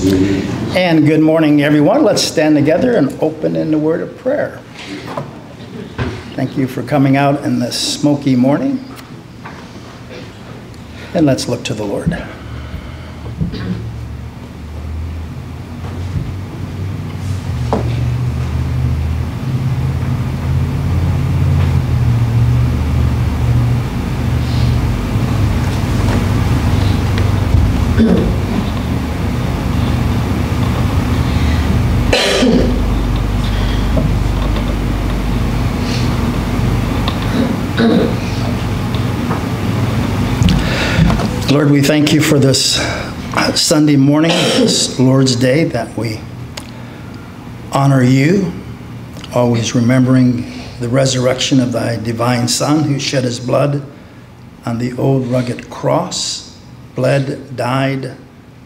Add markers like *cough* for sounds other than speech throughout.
And good morning, everyone. Let's stand together and open in the word of prayer. Thank you for coming out in this smoky morning. And let's look to the Lord. Lord, we thank you for this Sunday morning, this Lord's Day, that we honor you, always remembering the resurrection of thy divine Son who shed his blood on the old rugged cross, bled, died,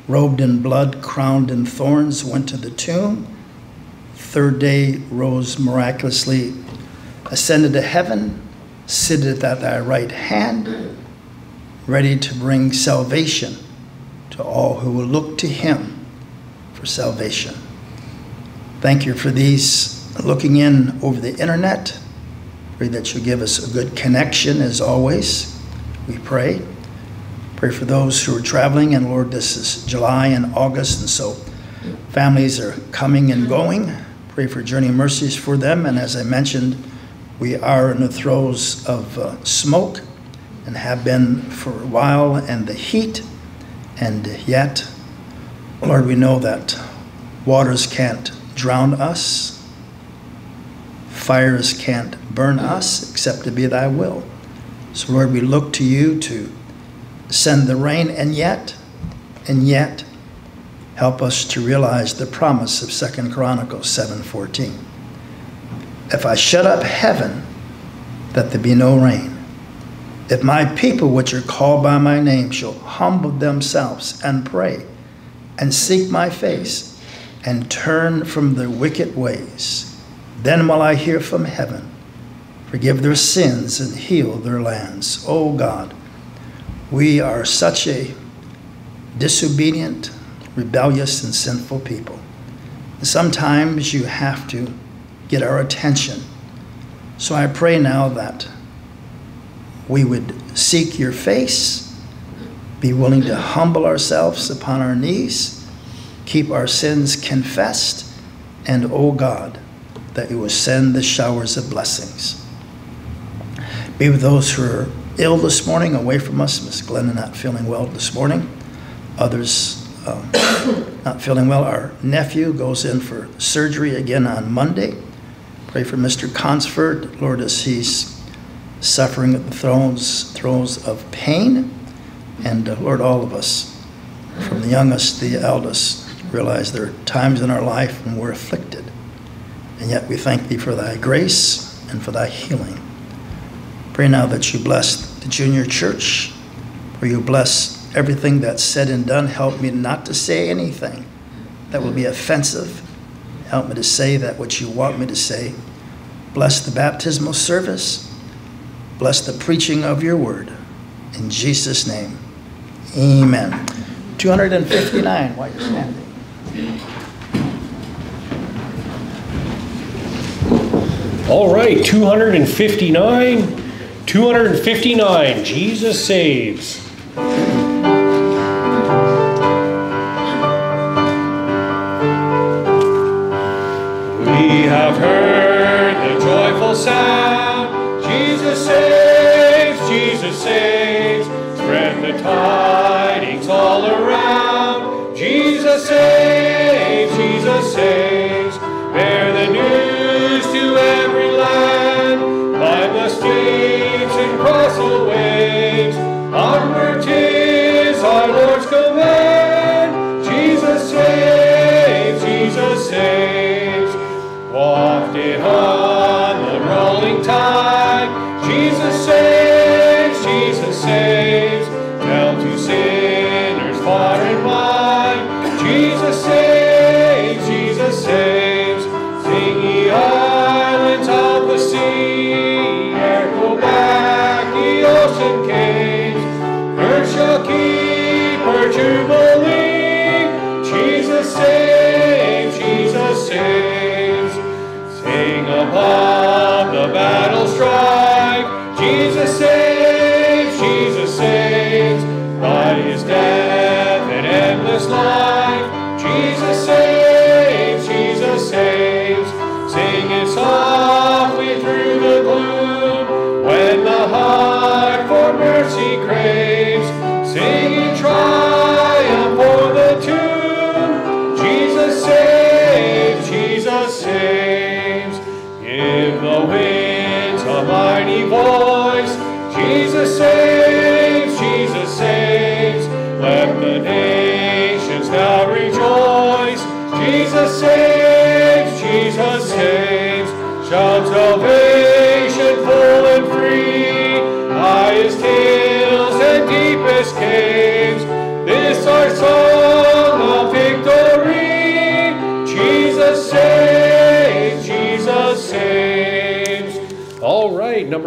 robed in blood, crowned in thorns, went to the tomb, third day rose miraculously, ascended to heaven, sitteth at thy right hand ready to bring salvation to all who will look to him for salvation. Thank you for these looking in over the internet. Pray that you give us a good connection as always. We pray. Pray for those who are traveling, and Lord, this is July and August, and so families are coming and going. Pray for journey mercies for them, and as I mentioned, we are in the throes of uh, smoke and have been for a while, and the heat, and yet, Lord, we know that waters can't drown us, fires can't burn us, except to be thy will. So, Lord, we look to you to send the rain, and yet, and yet, help us to realize the promise of Second Chronicles 7:14. If I shut up heaven, that there be no rain, if my people, which are called by my name, shall humble themselves and pray and seek my face and turn from their wicked ways, then will I hear from heaven, forgive their sins, and heal their lands. Oh God, we are such a disobedient, rebellious, and sinful people. Sometimes you have to get our attention. So I pray now that we would seek your face, be willing to humble ourselves upon our knees, keep our sins confessed, and, O oh God, that you will send the showers of blessings. Be with those who are ill this morning, away from us. Miss Glenna not feeling well this morning. Others um, *coughs* not feeling well. Our nephew goes in for surgery again on Monday. Pray for Mr. Consford, Lord, as he's suffering at the thrones, thrones of pain. And uh, Lord, all of us, from the youngest to the eldest, realize there are times in our life when we're afflicted. And yet we thank thee for thy grace and for thy healing. Pray now that you bless the junior church, where you bless everything that's said and done. Help me not to say anything that will be offensive. Help me to say that what you want me to say. Bless the baptismal service Bless the preaching of your word. In Jesus' name, amen. 259 while you're standing. All right, 259. 259, Jesus saves. Jesus saves. Spread the tidings all around. Jesus saves, Jesus saves. Jesus saves. By his death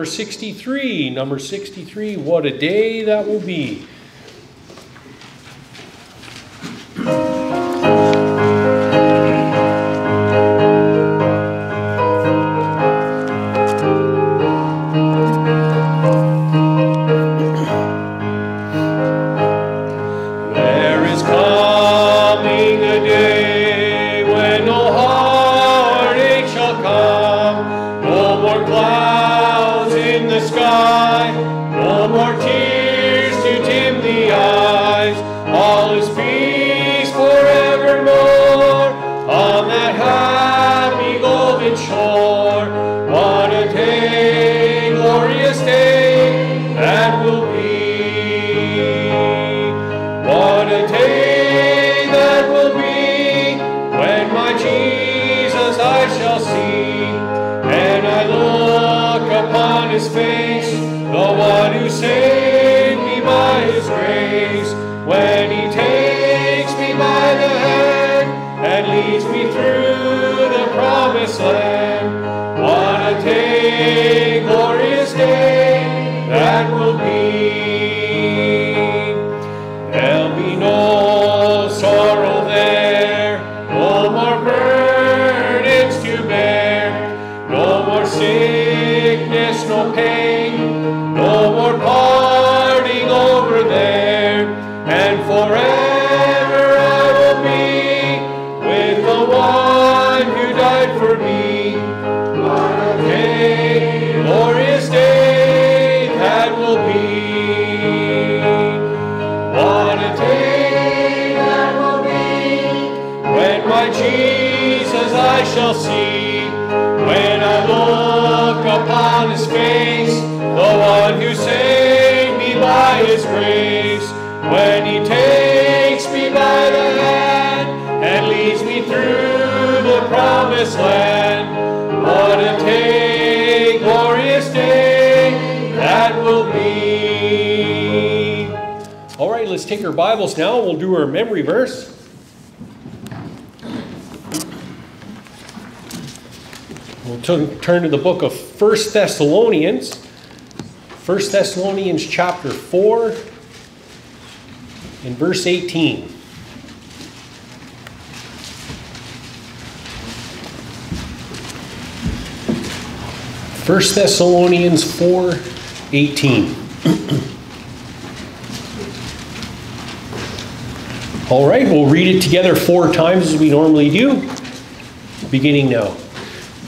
63. Number 63, what a day that will be. See. When I look upon his face, the one who saved me by his grace. When he takes me by the hand and leads me through the promised land. What a day, glorious day that will be. All right, let's take our Bibles now. We'll do our memory verse. We'll tu- turn to the book of First Thessalonians. First Thessalonians chapter 4 and verse 18. First Thessalonians 4 18. All right, we'll read it together four times as we normally do. Beginning now.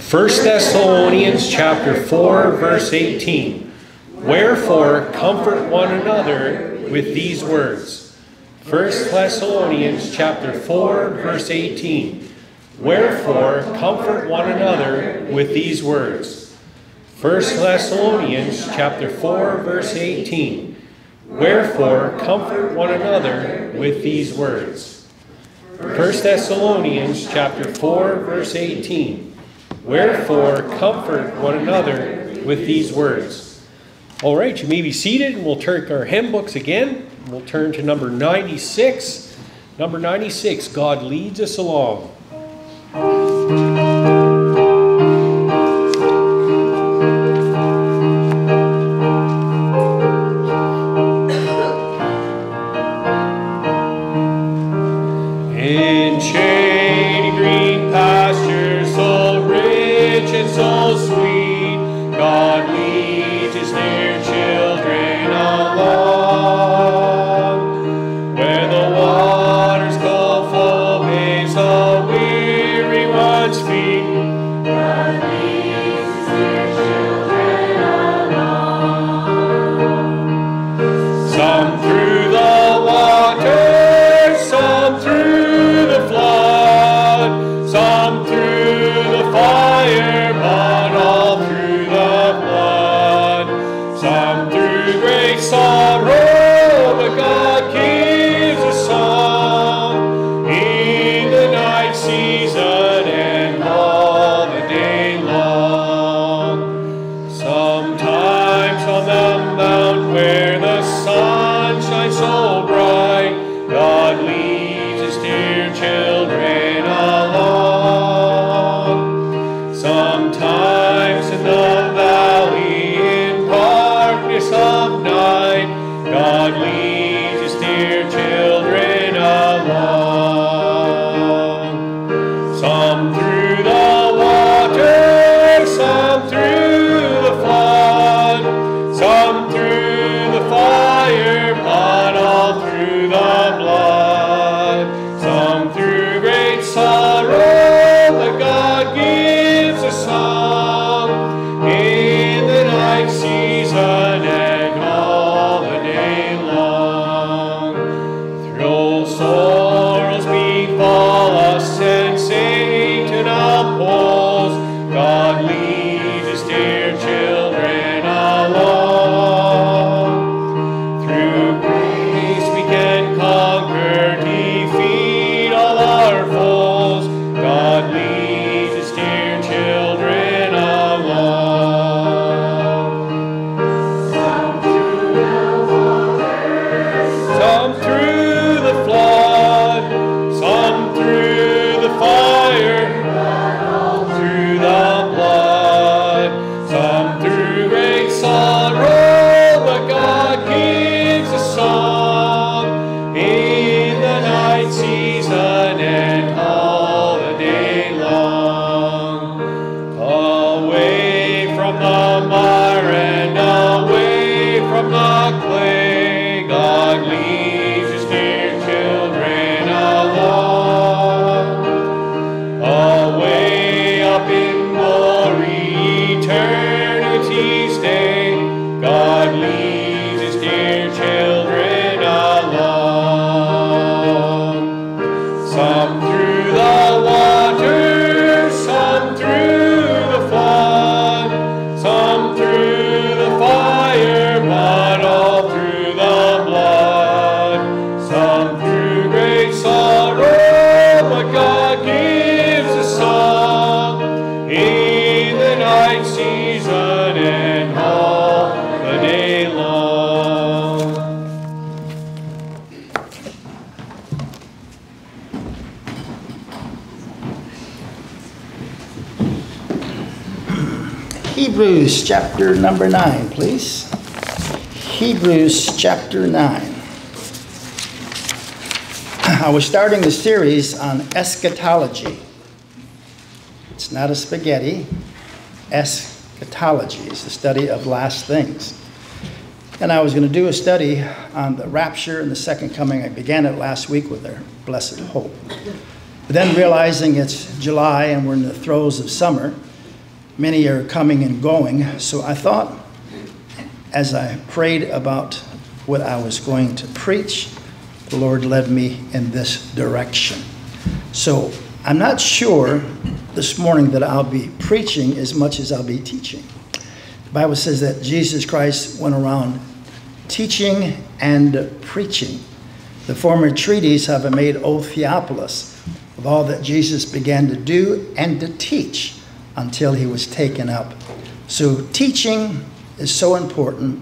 First Thessalonians chapter 4 verse 18. Wherefore comfort one another with these words. First Thessalonians chapter 4 verse 18. Wherefore comfort one another with these words. First Thessalonians chapter 4 verse 18. Wherefore comfort one another with these words. First Thessalonians chapter 4 verse 18. Wherefore comfort one another with these words. All right, you may be seated and we'll turn our hymn books again. We'll turn to number 96. Number 96, God leads us along. One's Hebrews chapter number 9, please. Hebrews chapter 9. *clears throat* I was starting a series on eschatology. It's not a spaghetti. Eschatology is the study of last things. And I was going to do a study on the rapture and the second coming. I began it last week with our blessed hope. But then realizing it's July and we're in the throes of summer, many are coming and going. So I thought, as I prayed about what I was going to preach, the Lord led me in this direction. So I'm not sure this morning that I'll be preaching as much as I'll be teaching. The Bible says that Jesus Christ went around teaching and preaching. The former treaties have made O Theophilus of all that Jesus began to do and to teach until he was taken up. So, teaching is so important.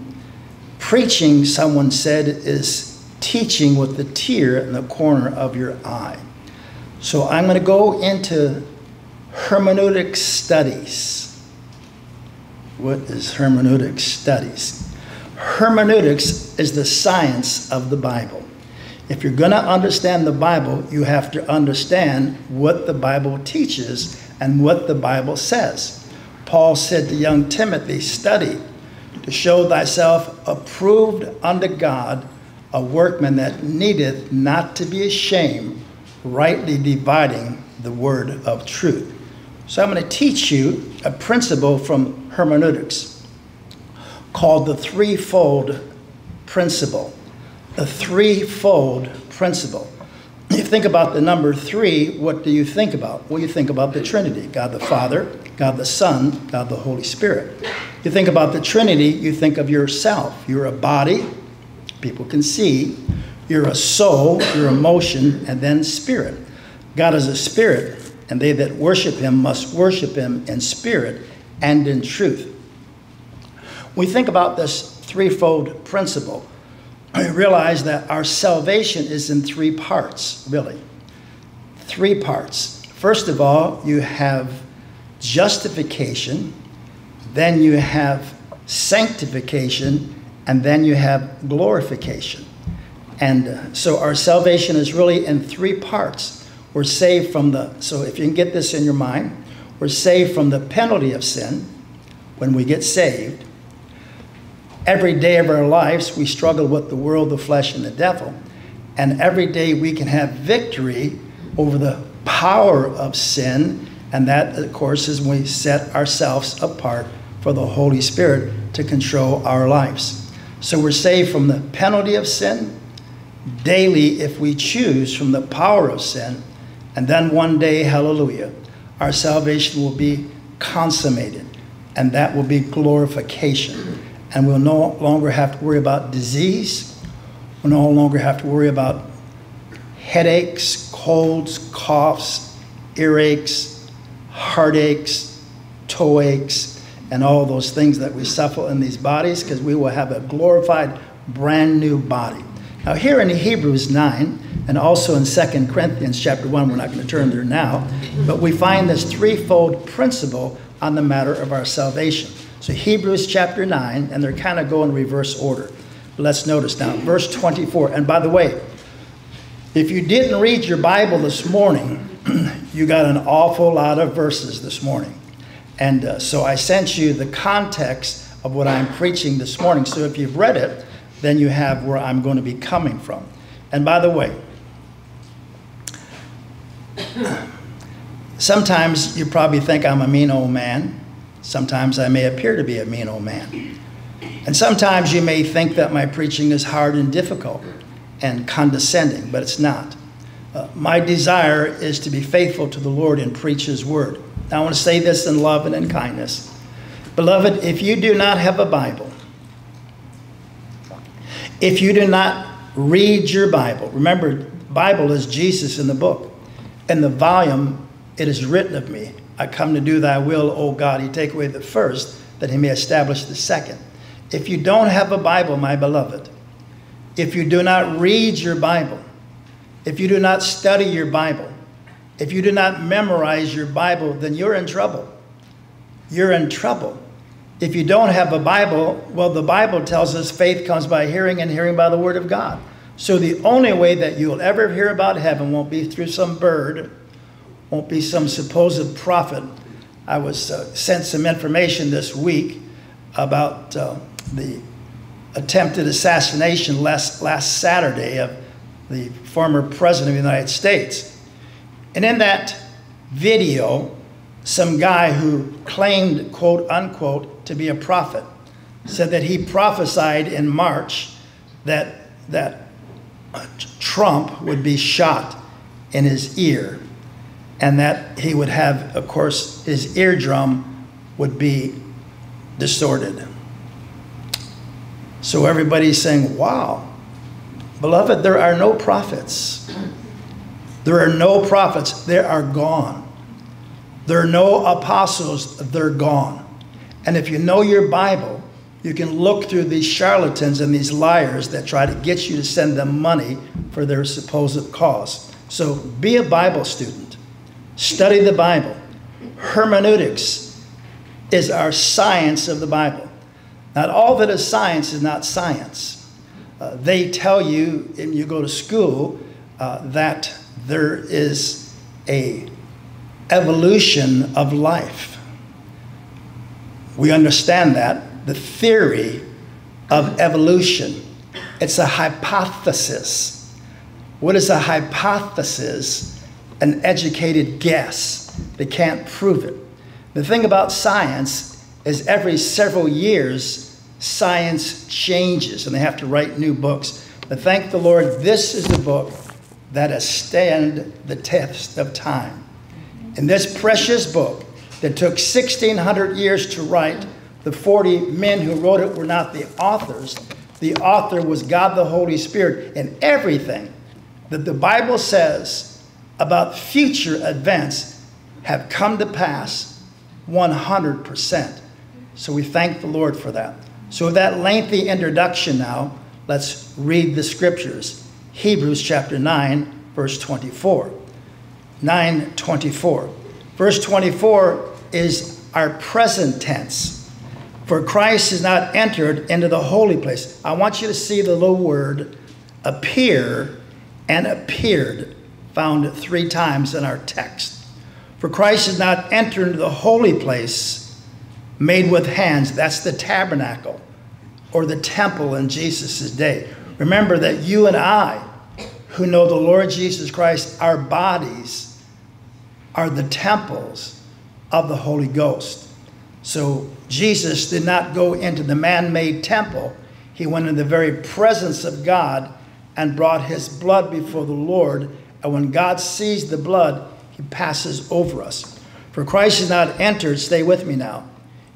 Preaching, someone said, is teaching with the tear in the corner of your eye. So, I'm going to go into hermeneutic studies. What is hermeneutic studies? Hermeneutics is the science of the Bible. If you're going to understand the Bible, you have to understand what the Bible teaches and what the Bible says. Paul said to young Timothy, Study to show thyself approved unto God, a workman that needeth not to be ashamed, rightly dividing the word of truth. So I'm going to teach you a principle from hermeneutics called the threefold principle. The threefold principle. You think about the number three, what do you think about? Well, you think about the Trinity God the Father, God the Son, God the Holy Spirit. You think about the Trinity, you think of yourself. You're a body, people can see. You're a soul, your emotion, and then spirit. God is a spirit, and they that worship him must worship him in spirit and in truth. We think about this threefold principle. We realize that our salvation is in three parts, really. Three parts. First of all, you have justification, then you have sanctification, and then you have glorification. And uh, so our salvation is really in three parts. We're saved from the, so if you can get this in your mind, we're saved from the penalty of sin when we get saved. Every day of our lives, we struggle with the world, the flesh, and the devil. And every day we can have victory over the power of sin. And that, of course, is when we set ourselves apart for the Holy Spirit to control our lives. So we're saved from the penalty of sin daily if we choose from the power of sin. And then one day, hallelujah, our salvation will be consummated. And that will be glorification. And we'll no longer have to worry about disease. We'll no longer have to worry about headaches, colds, coughs, earaches, heartaches, toe aches, and all those things that we suffer in these bodies because we will have a glorified, brand new body. Now, here in Hebrews 9, and also in 2 Corinthians chapter 1, we're not going to turn there now, but we find this threefold principle on the matter of our salvation. So, Hebrews chapter 9, and they're kind of going reverse order. But Let's notice now, verse 24. And by the way, if you didn't read your Bible this morning, *clears throat* you got an awful lot of verses this morning. And uh, so I sent you the context of what I'm preaching this morning. So if you've read it, then you have where I'm going to be coming from. And by the way, *clears throat* sometimes you probably think I'm a mean old man. Sometimes I may appear to be a mean old man. And sometimes you may think that my preaching is hard and difficult and condescending, but it's not. Uh, my desire is to be faithful to the Lord and preach His word. Now, I want to say this in love and in kindness. Beloved, if you do not have a Bible, if you do not read your Bible, remember, Bible is Jesus in the book. In the volume, it is written of me, I come to do thy will, O God. He take away the first, that he may establish the second. If you don't have a Bible, my beloved, if you do not read your Bible, if you do not study your Bible, if you do not memorize your Bible, then you're in trouble. You're in trouble. If you don't have a Bible, well, the Bible tells us faith comes by hearing and hearing by the Word of God. So the only way that you'll ever hear about heaven won't be through some bird, won't be some supposed prophet. I was uh, sent some information this week about uh, the attempted assassination last, last Saturday of the former president of the United States. And in that video, some guy who claimed, quote unquote, to be a prophet said that he prophesied in March that, that Trump would be shot in his ear and that he would have, of course, his eardrum would be distorted. So everybody's saying, wow, beloved, there are no prophets. There are no prophets, they are gone. There are no apostles, they're gone. And if you know your Bible, you can look through these charlatans and these liars that try to get you to send them money for their supposed cause. So be a Bible student, study the Bible. Hermeneutics is our science of the Bible. Not all that is science is not science. uh, they tell you, and you go to school, uh, that there is a evolution of life. We understand that the theory of evolution. It's a hypothesis. What is a hypothesis? An educated guess. They can't prove it. The thing about science is every several years, science changes and they have to write new books. But thank the Lord, this is the book that has stand the test of time. In this precious book that took 1600 years to write, the 40 men who wrote it were not the authors. The author was God the Holy Spirit. And everything that the Bible says about future events have come to pass 100%. So we thank the Lord for that. So, with that lengthy introduction now, let's read the scriptures. Hebrews chapter 9, verse 24. 9 24. Verse 24 is our present tense. For Christ has not entered into the holy place. I want you to see the little word appear and appeared, found three times in our text. For Christ has not entered into the holy place made with hands. That's the tabernacle or the temple in Jesus' day. Remember that you and I, who know the Lord Jesus Christ, our bodies are the temples of the Holy Ghost. So Jesus did not go into the man made temple, he went in the very presence of God and brought his blood before the Lord. And when God sees the blood, he passes over us. For Christ has not entered, stay with me now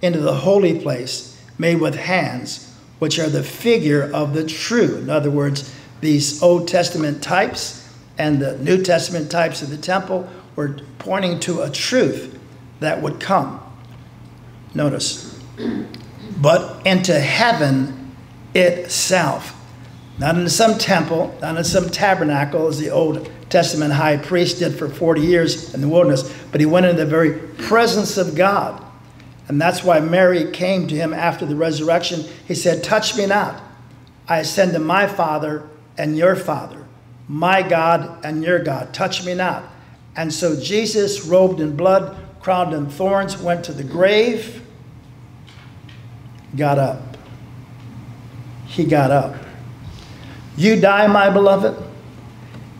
into the holy place made with hands, which are the figure of the true. In other words, these Old Testament types and the New Testament types of the temple were pointing to a truth that would come. Notice, but into heaven itself. Not into some temple, not in some tabernacle, as the Old Testament high priest did for 40 years in the wilderness, but he went into the very presence of God and that's why Mary came to him after the resurrection. He said, Touch me not. I ascend to my Father and your Father, my God and your God. Touch me not. And so Jesus, robed in blood, crowned in thorns, went to the grave, got up. He got up. You die, my beloved.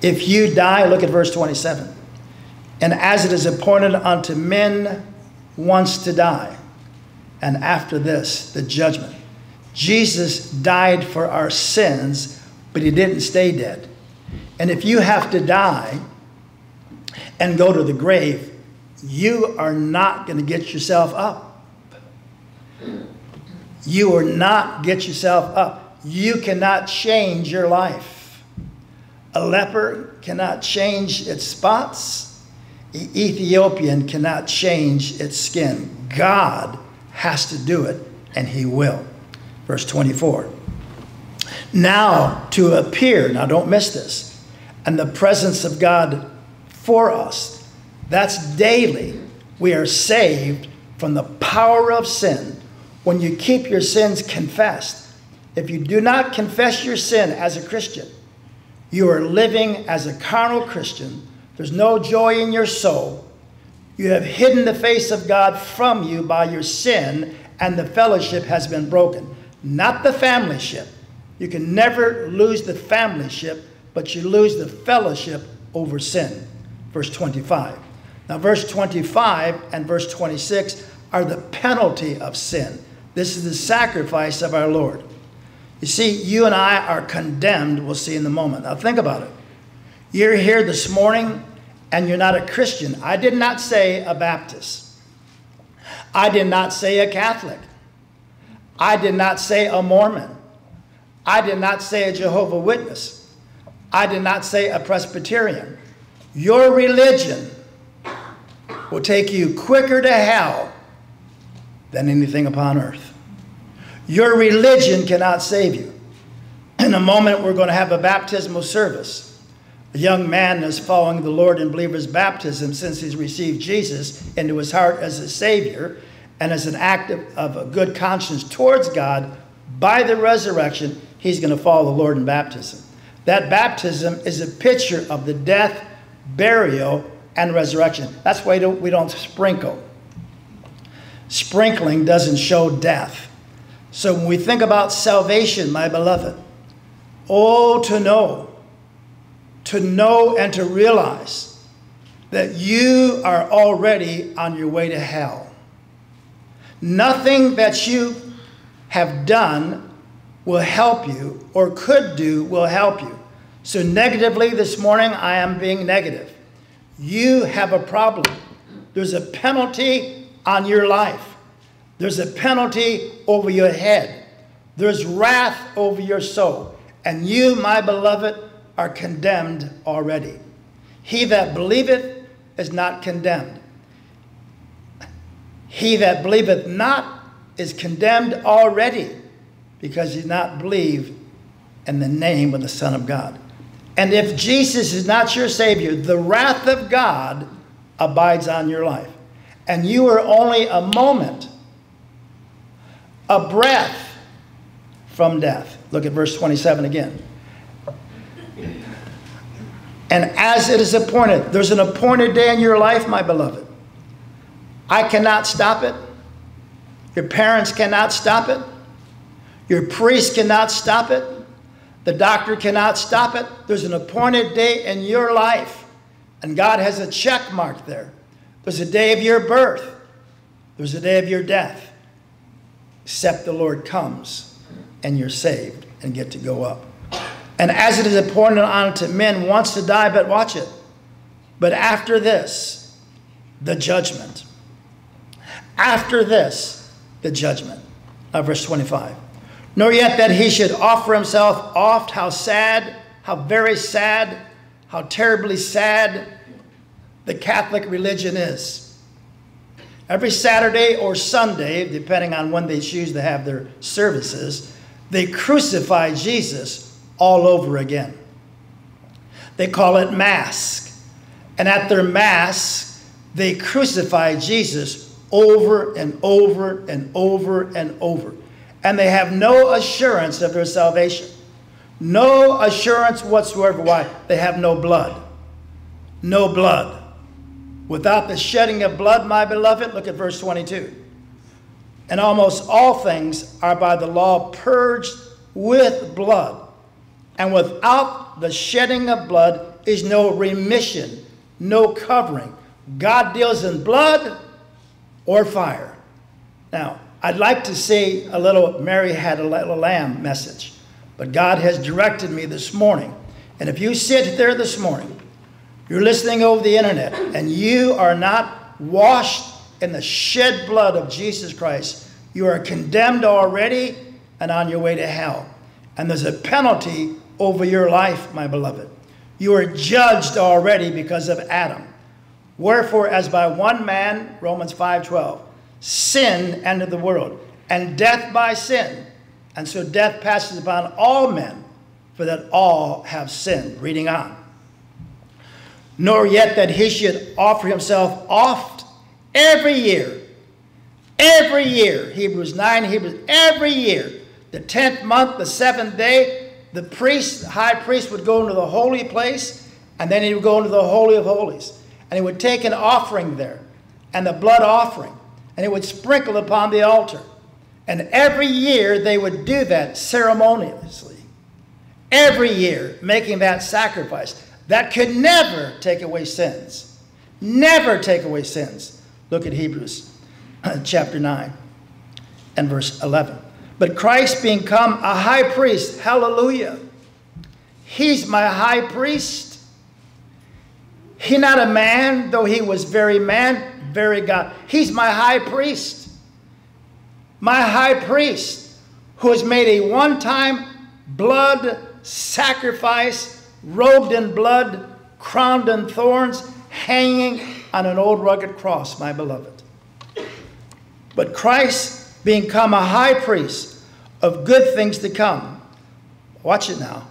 If you die, look at verse 27. And as it is appointed unto men once to die, and after this, the judgment. Jesus died for our sins, but he didn't stay dead. And if you have to die and go to the grave, you are not going to get yourself up. You are not get yourself up. You cannot change your life. A leper cannot change its spots. The Ethiopian cannot change its skin. God has to do it, and he will. Verse 24. Now to appear, now don't miss this, and the presence of God for us. That's daily. We are saved from the power of sin when you keep your sins confessed. If you do not confess your sin as a Christian, you are living as a carnal Christian. There's no joy in your soul. You have hidden the face of God from you by your sin, and the fellowship has been broken. Not the family ship. You can never lose the family ship, but you lose the fellowship over sin. Verse 25. Now, verse 25 and verse 26 are the penalty of sin. This is the sacrifice of our Lord. You see, you and I are condemned, we'll see in the moment. Now, think about it. You're here this morning and you're not a Christian. I did not say a Baptist. I did not say a Catholic. I did not say a Mormon. I did not say a Jehovah Witness. I did not say a Presbyterian. Your religion will take you quicker to hell than anything upon earth. Your religion cannot save you. In a moment, we're going to have a baptismal service. A young man is following the Lord in believer's baptism since he's received Jesus into his heart as a Savior and as an act of, of a good conscience towards God by the resurrection. he's going to follow the Lord in baptism. That baptism is a picture of the death, burial, and resurrection. That's why we don't sprinkle. Sprinkling doesn't show death. So when we think about salvation, my beloved, oh, to know, to know and to realize that you are already on your way to hell. Nothing that you have done will help you or could do will help you. So, negatively this morning, I am being negative. You have a problem. There's a penalty on your life, there's a penalty over your head, there's wrath over your soul. And you, my beloved, are condemned already. He that believeth is not condemned. He that believeth not is condemned already because he did not believe in the name of the Son of God. And if Jesus is not your Savior, the wrath of God abides on your life. And you are only a moment, a breath from death. Look at verse 27 again. And as it is appointed, there's an appointed day in your life, my beloved. I cannot stop it. Your parents cannot stop it. Your priest cannot stop it. The doctor cannot stop it. There's an appointed day in your life, and God has a check mark there. There's a day of your birth, there's a day of your death, except the Lord comes and you're saved and get to go up. And as it is appointed unto men once to die, but watch it. But after this, the judgment. After this, the judgment. Now, verse 25 nor yet that he should offer himself oft. How sad, how very sad, how terribly sad the Catholic religion is. Every Saturday or Sunday, depending on when they choose to have their services, they crucify Jesus all over again. They call it Mass. And at their Mass, they crucify Jesus over and over and over and over and they have no assurance of their salvation. No assurance whatsoever. Why? They have no blood. No blood. Without the shedding of blood, my beloved, look at verse 22. And almost all things are by the law purged with blood. And without the shedding of blood is no remission, no covering. God deals in blood or fire. Now, I'd like to say a little Mary had a little lamb message, but God has directed me this morning. And if you sit there this morning, you're listening over the internet, and you are not washed in the shed blood of Jesus Christ, you are condemned already and on your way to hell. And there's a penalty over your life, my beloved. You are judged already because of Adam. Wherefore, as by one man, Romans 5:12, sin entered the world, and death by sin. And so death passes upon all men, for that all have sinned. Reading on. Nor yet that he should offer himself oft every year. Every year. Hebrews 9, Hebrews, every year. The 10th month, the seventh day, the priest, the high priest would go into the holy place, and then he would go into the Holy of Holies. And he would take an offering there, and the blood offering and it would sprinkle upon the altar. And every year they would do that ceremoniously. Every year, making that sacrifice. That could never take away sins. Never take away sins. Look at Hebrews *clears throat* chapter 9 and verse 11. But Christ being come a high priest, hallelujah. He's my high priest. He not a man, though he was very man, very God. He's my high priest. My high priest who has made a one time blood sacrifice, robed in blood, crowned in thorns, hanging on an old rugged cross, my beloved. But Christ, being come a high priest of good things to come, watch it now,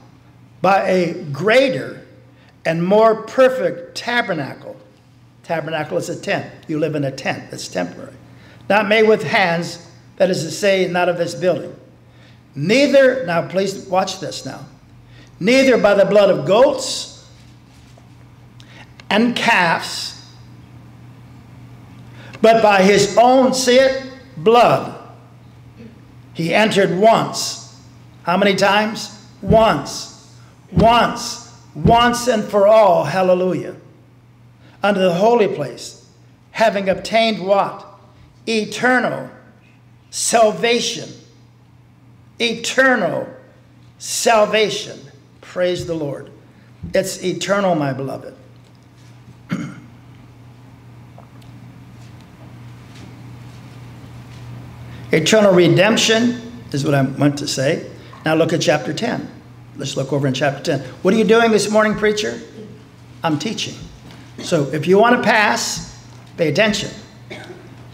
by a greater and more perfect tabernacle Tabernacle is a tent. You live in a tent that's temporary. Not made with hands, that is to say, not of this building. Neither, now please watch this now, neither by the blood of goats and calves, but by his own, see it, blood. He entered once. How many times? Once. Once. Once and for all. Hallelujah. Under the holy place, having obtained what? Eternal salvation. Eternal salvation. Praise the Lord. It's eternal, my beloved. *clears throat* Eternal redemption is what I meant to say. Now look at chapter 10. Let's look over in chapter 10. What are you doing this morning, preacher? I'm teaching. So if you want to pass, pay attention.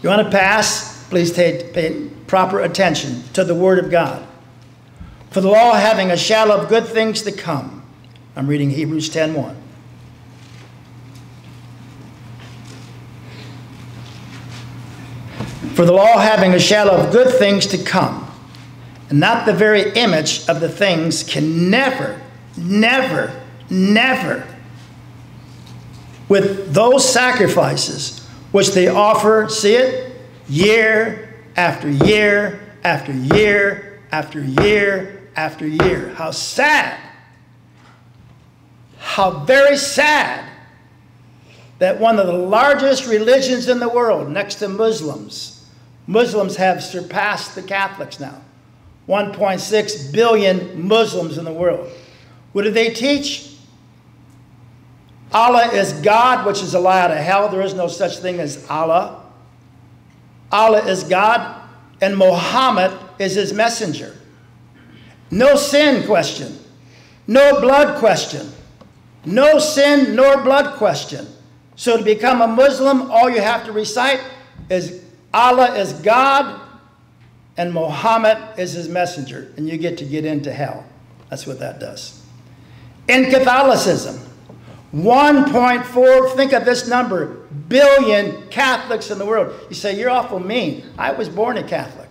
You want to pass, please pay, pay proper attention to the Word of God. For the law having a shadow of good things to come. I'm reading Hebrews 10 1. For the law having a shadow of good things to come, and not the very image of the things, can never, never, never, with those sacrifices which they offer, see it, year after year after year after year after year. How sad! How very sad that one of the largest religions in the world, next to Muslims, Muslims have surpassed the Catholics now. 1.6 billion Muslims in the world. What do they teach? Allah is God, which is a lie out of hell. There is no such thing as Allah. Allah is God, and Muhammad is his messenger. No sin question, no blood question, no sin nor blood question. So to become a Muslim, all you have to recite is Allah is God and Muhammad is his messenger, and you get to get into hell. That's what that does. In Catholicism, 1.4, think of this number, billion Catholics in the world. You say, You're awful mean. I was born a Catholic.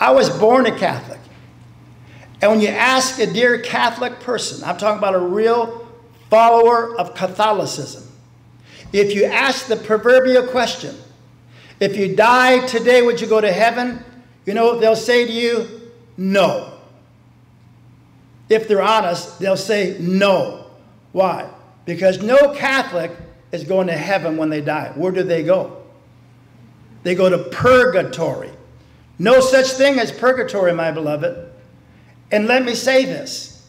I was born a Catholic. And when you ask a dear Catholic person, I'm talking about a real follower of Catholicism, if you ask the proverbial question, if you die today, would you go to heaven? You know they'll say to you? No. If they're honest, they'll say no. Why? Because no Catholic is going to heaven when they die. Where do they go? They go to purgatory. No such thing as purgatory, my beloved. And let me say this.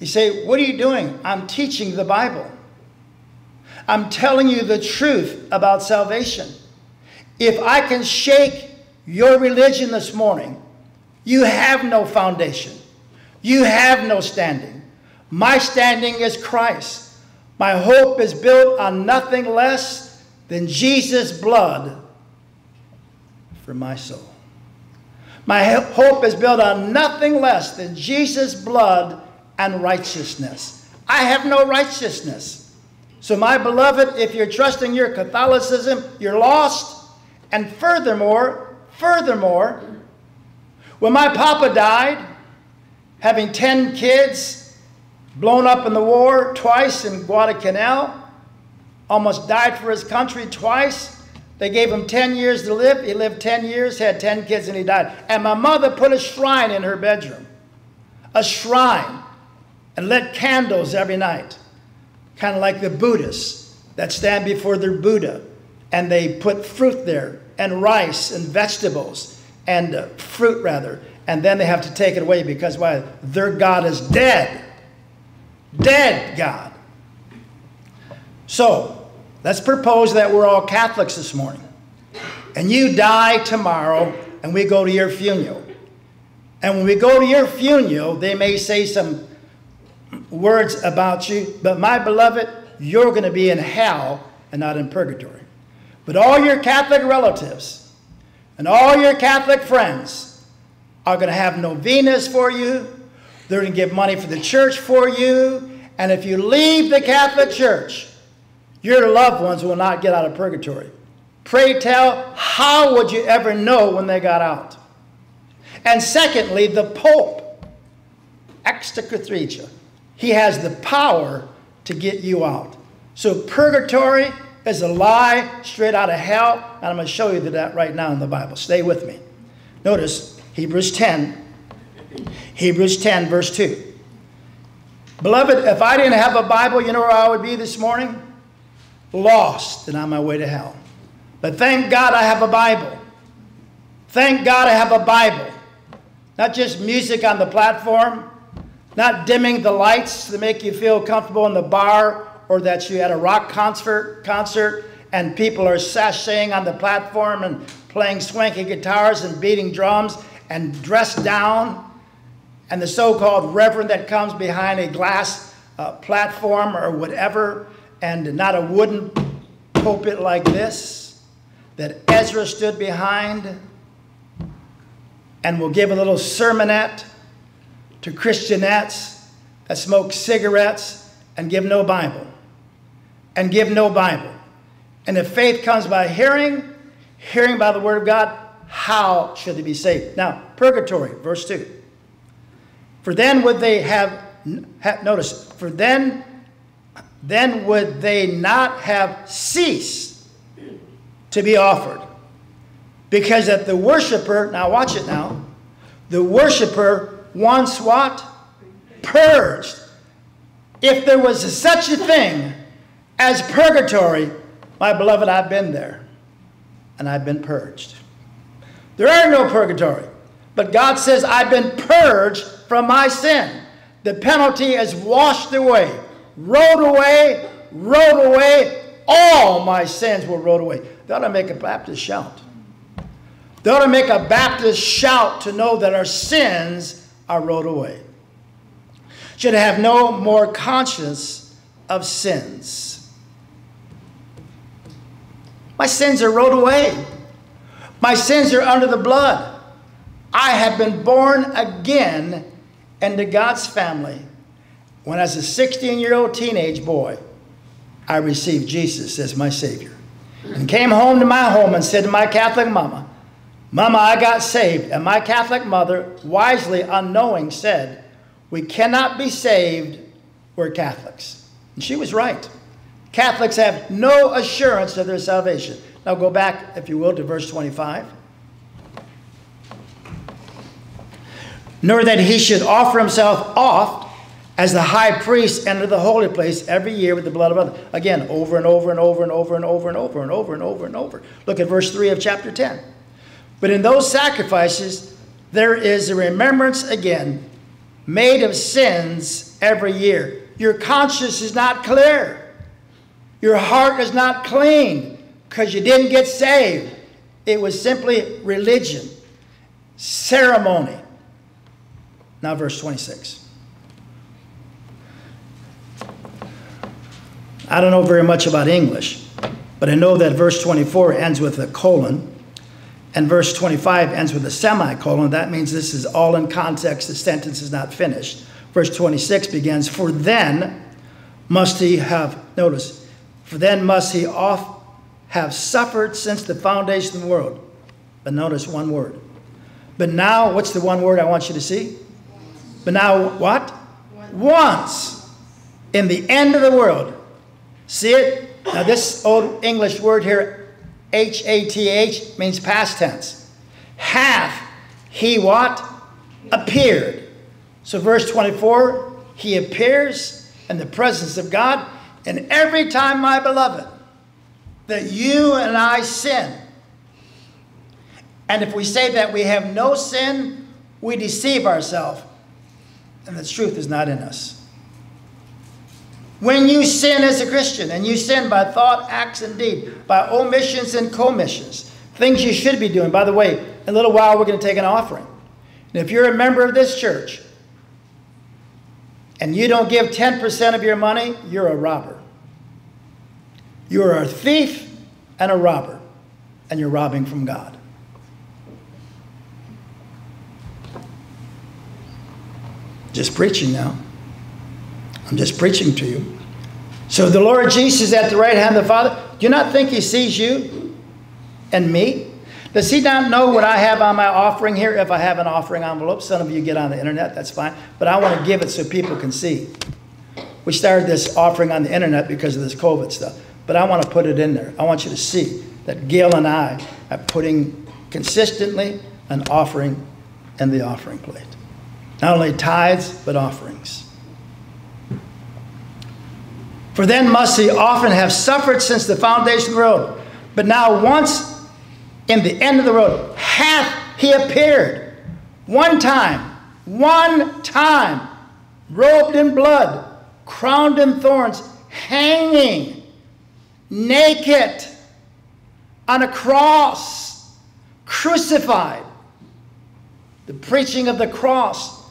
You say, What are you doing? I'm teaching the Bible. I'm telling you the truth about salvation. If I can shake your religion this morning, you have no foundation. You have no standing. My standing is Christ. My hope is built on nothing less than Jesus' blood for my soul. My hope is built on nothing less than Jesus' blood and righteousness. I have no righteousness. So, my beloved, if you're trusting your Catholicism, you're lost. And furthermore, furthermore, when my papa died, having 10 kids, blown up in the war twice in Guadalcanal, almost died for his country twice. They gave him 10 years to live. He lived 10 years, had 10 kids, and he died. And my mother put a shrine in her bedroom, a shrine, and lit candles every night. Kind of like the Buddhists that stand before their Buddha. And they put fruit there. And rice and vegetables and uh, fruit rather. And then they have to take it away because why? Their god is dead. Dead god. So let's propose that we're all catholics this morning and you die tomorrow and we go to your funeral and when we go to your funeral they may say some words about you, but my beloved, you're going to be in hell and not in purgatory. But all your Catholic relatives and all your Catholic friends are going to have novenas for you. They're going to give money for the church for you. And if you leave the Catholic Church, your loved ones will not get out of purgatory. Pray tell, how would you ever know when they got out? And secondly, the Pope, ex cathedra, he has the power to get you out. So purgatory is a lie straight out of hell, and I'm going to show you that right now in the Bible. Stay with me. Notice Hebrews 10, Hebrews 10, verse 2. Beloved, if I didn't have a Bible, you know where I would be this morning? Lost and on my way to hell. But thank God I have a Bible. Thank God I have a Bible. Not just music on the platform, not dimming the lights to make you feel comfortable in the bar or that you had a rock concert, concert and people are sashaying on the platform and playing swanky guitars and beating drums and dressed down. And the so called reverend that comes behind a glass uh, platform or whatever, and not a wooden pulpit like this that Ezra stood behind and will give a little sermonette to Christianettes that smoke cigarettes and give no Bible. And give no Bible. And if faith comes by hearing, hearing by the word of God, how should they be saved? Now, purgatory, verse 2. For then would they have, have notice, for then, then would they not have ceased to be offered. Because that the worshiper, now watch it now, the worshiper wants what? Purged. If there was such a thing as purgatory, my beloved, I've been there and I've been purged. There are no purgatory, but God says, I've been purged from my sin. The penalty is washed away, rolled away, rolled away. All my sins were rolled away. That ought to make a Baptist shout. To make a Baptist shout to know that our sins are rolled away. Should have no more conscience of sins. My sins are rolled away. My sins are under the blood. I have been born again into God's family. When, as a 16 year old teenage boy, I received Jesus as my Savior and came home to my home and said to my Catholic mama, Mama, I got saved. And my Catholic mother, wisely unknowing, said, We cannot be saved, we're Catholics. And she was right. Catholics have no assurance of their salvation. Now go back, if you will, to verse 25. Nor that he should offer himself oft as the high priest enter the holy place every year with the blood of others. Again, over and over and over and over and over and over and over and over and over. Look at verse 3 of chapter 10. But in those sacrifices, there is a remembrance again made of sins every year. Your conscience is not clear. Your heart is not clean because you didn't get saved. It was simply religion, ceremony. Now, verse 26. I don't know very much about English, but I know that verse 24 ends with a colon and verse 25 ends with a semicolon. That means this is all in context. The sentence is not finished. Verse 26 begins, For then must he have, notice, for then must he off have suffered since the foundation of the world. But notice one word. But now, what's the one word I want you to see? But now, what? Once. In the end of the world. See it? Now, this old English word here, H A T H means past tense. Hath he what? Appeared. So, verse 24, he appears in the presence of God. And every time, my beloved, that you and I sin, and if we say that we have no sin, we deceive ourselves, and the truth is not in us. When you sin as a Christian, and you sin by thought, acts, and deed, by omissions and commissions, things you should be doing. By the way, in a little while we're going to take an offering. And if you're a member of this church and you don't give 10% of your money, you're a robber. You're a thief and a robber, and you're robbing from God. Just preaching now. I'm just preaching to you. So the Lord Jesus at the right hand of the Father, do you not think he sees you and me? Does he not know what I have on my offering here? If I have an offering envelope, some of you get on the internet, that's fine. But I want to give it so people can see. We started this offering on the internet because of this COVID stuff. But I want to put it in there. I want you to see that Gail and I are putting consistently an offering in the offering plate. Not only tithes, but offerings. For then must he often have suffered since the foundation of the world. But now, once in the end of the world, hath he appeared one time, one time, robed in blood, crowned in thorns, hanging, naked, on a cross, crucified. The preaching of the cross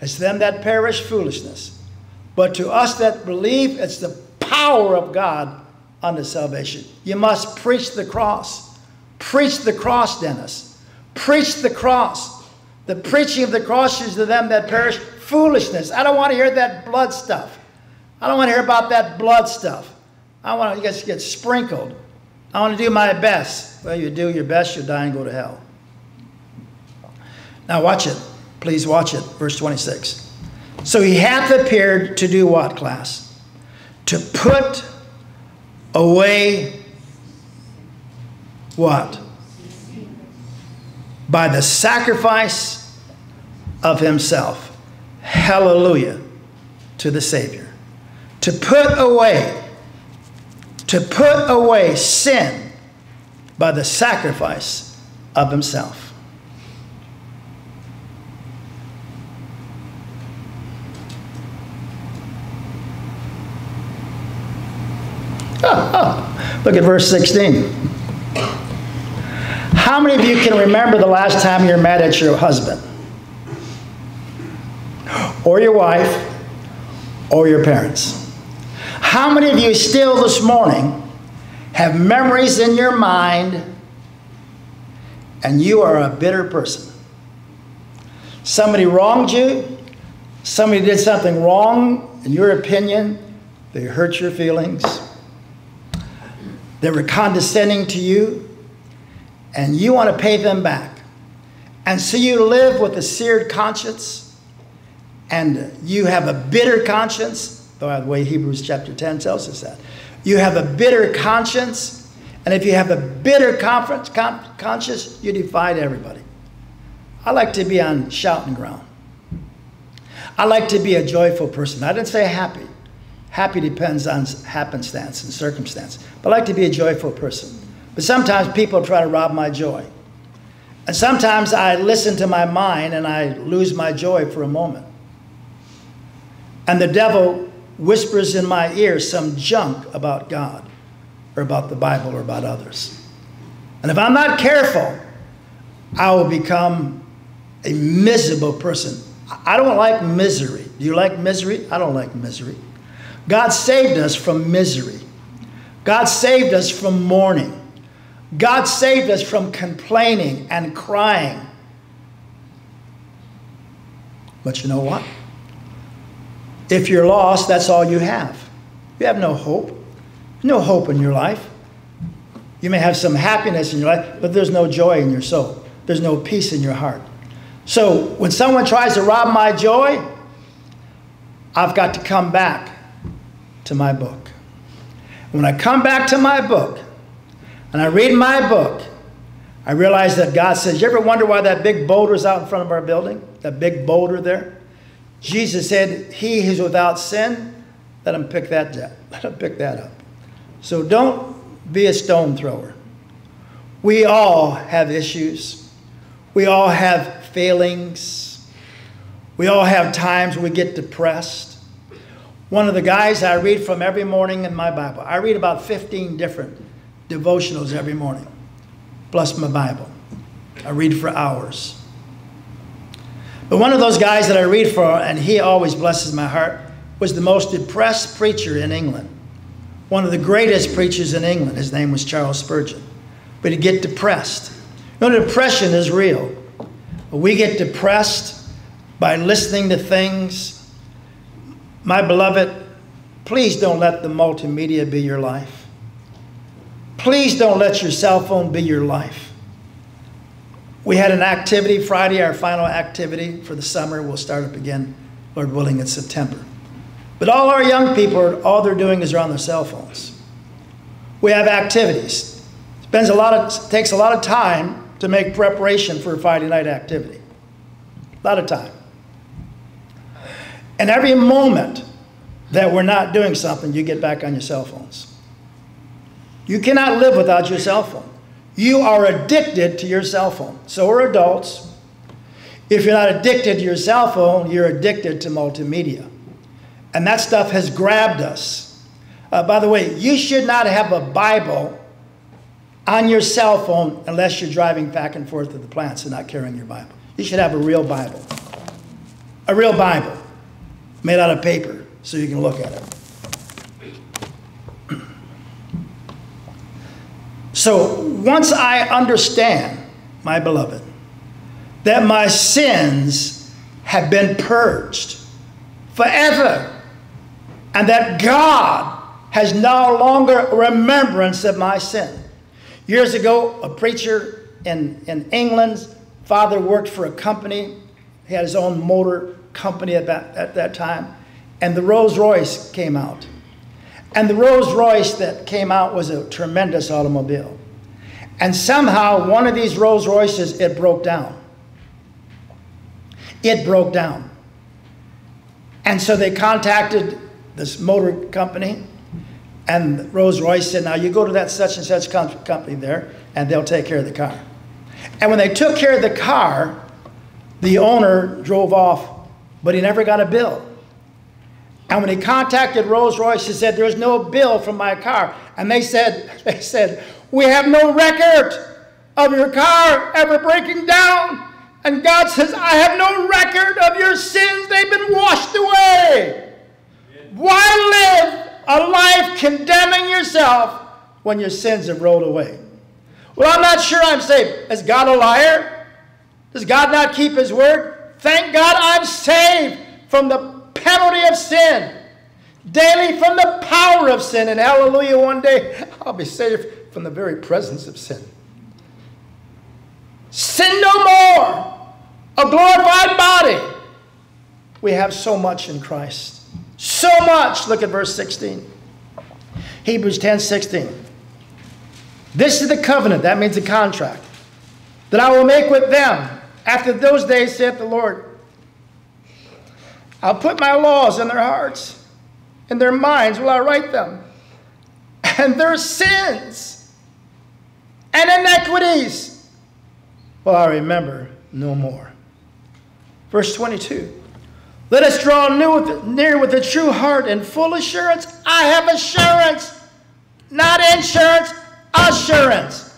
is them that perish foolishness but to us that believe, it's the power of God unto salvation. You must preach the cross. Preach the cross, Dennis. Preach the cross. The preaching of the cross is to them that perish foolishness. I don't want to hear that blood stuff. I don't want to hear about that blood stuff. I want to get sprinkled. I want to do my best. Well, you do your best, you'll die and go to hell. Now, watch it. Please watch it. Verse 26. So he hath appeared to do what, class? To put away what? By the sacrifice of himself. Hallelujah to the Savior. To put away, to put away sin by the sacrifice of himself. Look at verse 16. How many of you can remember the last time you're mad at your husband? Or your wife? Or your parents? How many of you still this morning have memories in your mind and you are a bitter person? Somebody wronged you, somebody did something wrong, in your opinion, they hurt your feelings they were condescending to you, and you want to pay them back. And so you live with a seared conscience, and you have a bitter conscience, by the way Hebrews chapter 10 tells us that. You have a bitter conscience, and if you have a bitter conference conscience, you divide everybody. I like to be on shouting ground. I like to be a joyful person. I didn't say happy. Happy depends on happenstance and circumstance. But I like to be a joyful person. But sometimes people try to rob my joy. And sometimes I listen to my mind and I lose my joy for a moment. And the devil whispers in my ear some junk about God or about the Bible or about others. And if I'm not careful, I will become a miserable person. I don't like misery. Do you like misery? I don't like misery. God saved us from misery. God saved us from mourning. God saved us from complaining and crying. But you know what? If you're lost, that's all you have. You have no hope. No hope in your life. You may have some happiness in your life, but there's no joy in your soul. There's no peace in your heart. So when someone tries to rob my joy, I've got to come back to my book. When I come back to my book and I read my book, I realize that God says, You ever wonder why that big boulder is out in front of our building? That big boulder there? Jesus said, He who's without sin, let him pick that up. *laughs* Let him pick that up. So don't be a stone thrower. We all have issues. We all have failings. We all have times we get depressed one of the guys I read from every morning in my Bible. I read about 15 different devotionals every morning, plus my Bible. I read for hours. But one of those guys that I read for, and he always blesses my heart, was the most depressed preacher in England. One of the greatest preachers in England. His name was Charles Spurgeon. But he'd get depressed. You know, depression is real. We get depressed by listening to things my beloved, please don't let the multimedia be your life. Please don't let your cell phone be your life. We had an activity Friday, our final activity for the summer. We'll start up again, Lord willing, in September. But all our young people, all they're doing is they're on their cell phones. We have activities. Spends a lot of, takes a lot of time to make preparation for a Friday night activity. A lot of time. And every moment that we're not doing something, you get back on your cell phones. You cannot live without your cell phone. You are addicted to your cell phone. So are adults. If you're not addicted to your cell phone, you're addicted to multimedia. And that stuff has grabbed us. Uh, by the way, you should not have a Bible on your cell phone unless you're driving back and forth to the plants and not carrying your Bible. You should have a real Bible. A real Bible made out of paper so you can look at it. So once I understand, my beloved, that my sins have been purged forever, and that God has no longer remembrance of my sin. Years ago, a preacher in, in England's father worked for a company. He had his own motor company at that, at that time. And the Rolls Royce came out. And the Rolls Royce that came out was a tremendous automobile. And somehow one of these Rolls Royces, it broke down. It broke down. And so they contacted this motor company, and Rolls Royce said, Now you go to that such and such company there, and they'll take care of the car. And when they took care of the car, the owner drove off, but he never got a bill. And when he contacted Rolls Royce, he said, There's no bill from my car. And they said, *laughs* they said, We have no record of your car ever breaking down. And God says, I have no record of your sins. They've been washed away. Why live a life condemning yourself when your sins have rolled away? Well, I'm not sure I'm saved. Is God a liar? Does God not keep his word? Thank God I'm saved from the penalty of sin, daily from the power of sin. And hallelujah, one day I'll be saved from the very presence of sin. Sin no more. A glorified body. We have so much in Christ. So much. Look at verse 16. Hebrews 10 16. This is the covenant, that means a contract, that I will make with them after those days, saith the Lord. I'll put my laws in their hearts, in their minds will I write them. *laughs* And their sins and iniquities will I remember no more. Verse 22. Let us draw with near with a true heart and full assurance. I have assurance, not insurance, assurance.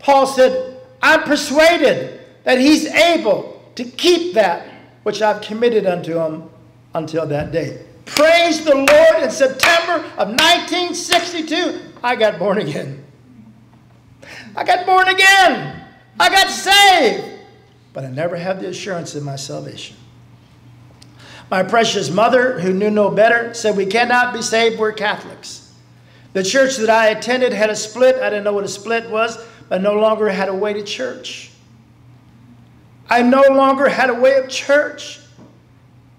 Paul said, I'm persuaded that he's able to keep that which I've committed unto him until that day. Praise the Lord, in September of 1962, I got born again. I got born again. I got saved. But I never had the assurance of my salvation. My precious mother, who knew no better, said, We cannot be saved, we're Catholics. The church that I attended had a split. I didn't know what a split was, but no longer had a way to church. I no longer had a way of church.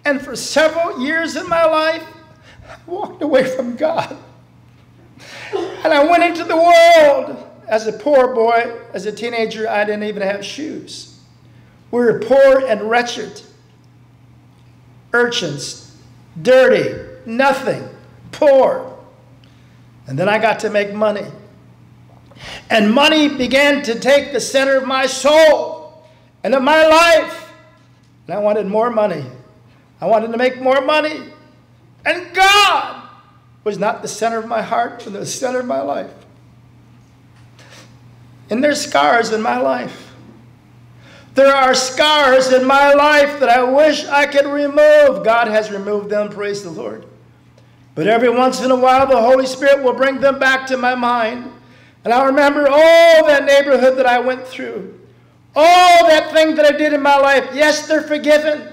And for several years in my life, I walked away from God. And I went into the world as a poor boy, as a teenager, I didn't even have shoes. We were poor and wretched, urchins, dirty, nothing, poor. And then I got to make money. And money began to take the center of my soul and of my life. And I wanted more money. I wanted to make more money. And God was not the center of my heart, but the center of my life. And there's scars in my life. There are scars in my life that I wish I could remove. God has removed them, praise the Lord. But every once in a while, the Holy Spirit will bring them back to my mind. And I remember all that neighborhood that I went through, all that thing that I did in my life. Yes, they're forgiven.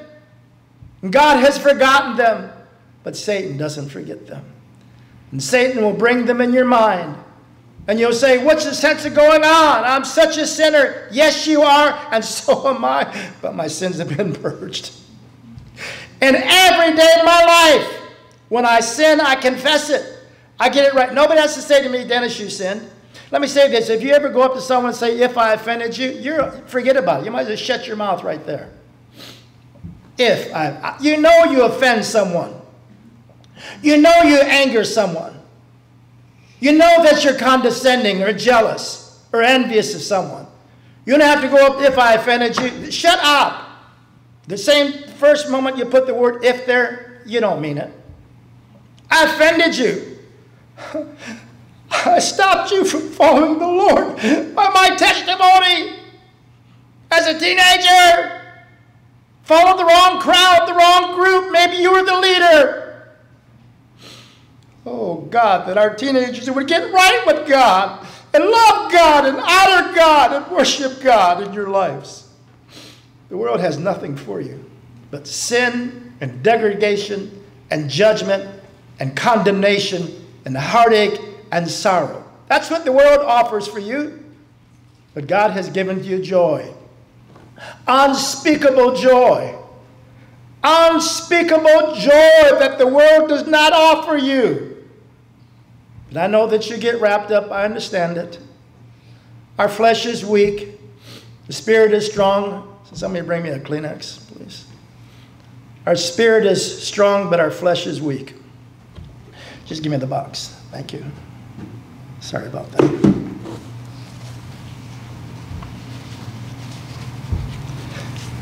God has forgotten them, but Satan doesn't forget them. And Satan will bring them in your mind And you'll say, What's the sense of going on? I'm such a sinner. Yes, you are, and *laughs* so am I. But my sins have been purged. And every day of my life, when I sin, I confess it. I get it right. Nobody has to say to me, Dennis, you sinned. Let me say this. If you ever go up to someone and say, if I offended you, you're, forget about it. You might just shut your mouth right there. If I, you know you offend someone. You know you anger someone. You know that you're condescending or jealous or envious of someone. You don't have to go up, if I offended you. Shut up. The same first moment you put the word if there, you don't mean it. I offended you. *laughs* I stopped you from following the Lord by my testimony as a teenager. Followed the wrong crowd, the wrong group. Maybe you were the leader. Oh, God, that our teenagers would get right with God and love God and honor God and worship God in your lives. The world has nothing for you but sin and degradation and judgment and condemnation and heartache and sorrow. That's what the world offers for you. But God has given you joy. Unspeakable joy. Unspeakable joy that the world does not offer you. But I know that you get wrapped up. I understand it. Our flesh is weak. The spirit is strong. Somebody bring me a Kleenex, please. Our spirit is strong, but our flesh is weak. Just give me the box. Thank you. Sorry about that.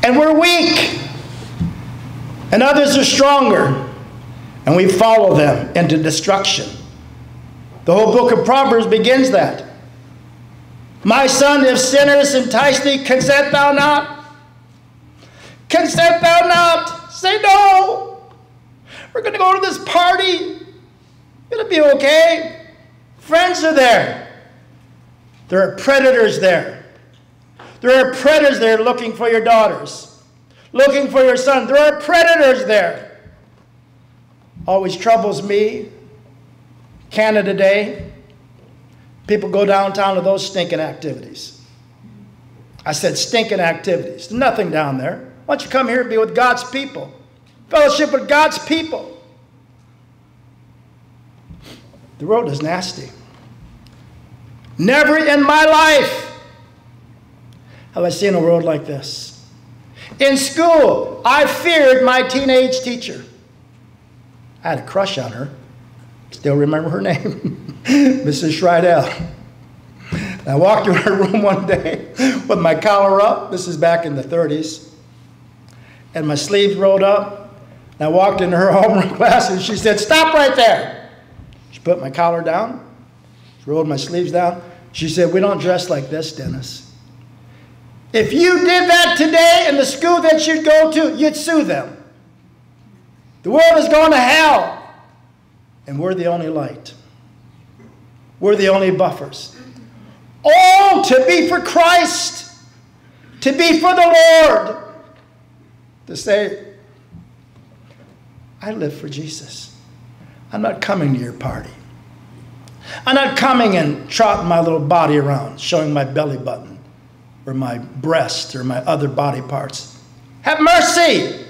And we're weak, and others are stronger, and we follow them into destruction. The whole book of Proverbs begins that. My son, if sinners entice thee, consent thou not. Consent thou not. Say no. We're going to go to this party. It'll be okay. Friends are there. There are predators there. There are predators there looking for your daughters, looking for your son. There are predators there. Always troubles me. Canada Day. People go downtown to those stinking activities. I said stinking activities. Nothing down there. Why don't you come here and be with God's people? Fellowship with God's people. The road is nasty. Never in my life have I seen a world like this. In school, I feared my teenage teacher. I had a crush on her. Still remember her name, *laughs* Mrs. Schreidel. I walked in her room one day with my collar up. This is back in the 30s. And my sleeves rolled up. And I walked into her *laughs* homeroom class and she said, Stop right there. She put my collar down rolled my sleeves down. She said, We don't dress like this, Dennis. If you did that today in the school that you'd go to, you'd sue them. The world is going to hell, and we're the only light. We're the only buffers. All to be for Christ, to be for the Lord, to say, I live for Jesus. I'm not coming to your party. I'm not coming and trotting my little body around, showing my belly button or my breast or my other body parts. Have mercy!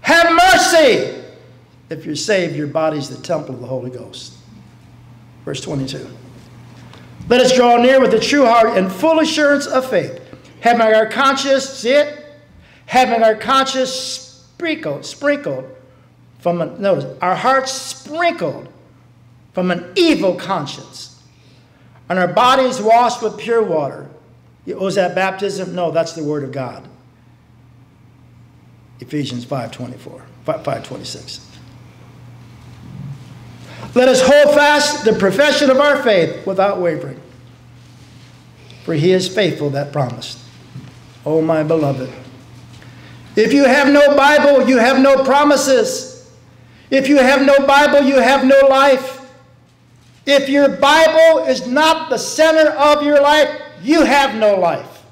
Have mercy! If you're saved, your body's the temple of the Holy Ghost. Verse 22. Let us draw near with a true heart and full assurance of faith, having our conscience, see it? Having our conscience sprinkled, sprinkled from, a, notice, our hearts sprinkled from an evil conscience, and our bodies washed with pure water. Was that baptism? No, that's the word of God. Ephesians 5.24, 5.26. Let us hold fast the profession of our faith without wavering. For he is faithful that promised. Oh, my beloved. If you have no Bible, you have no promises. If you have no Bible, you have no life. If your Bible is not the center of your life, you have no life.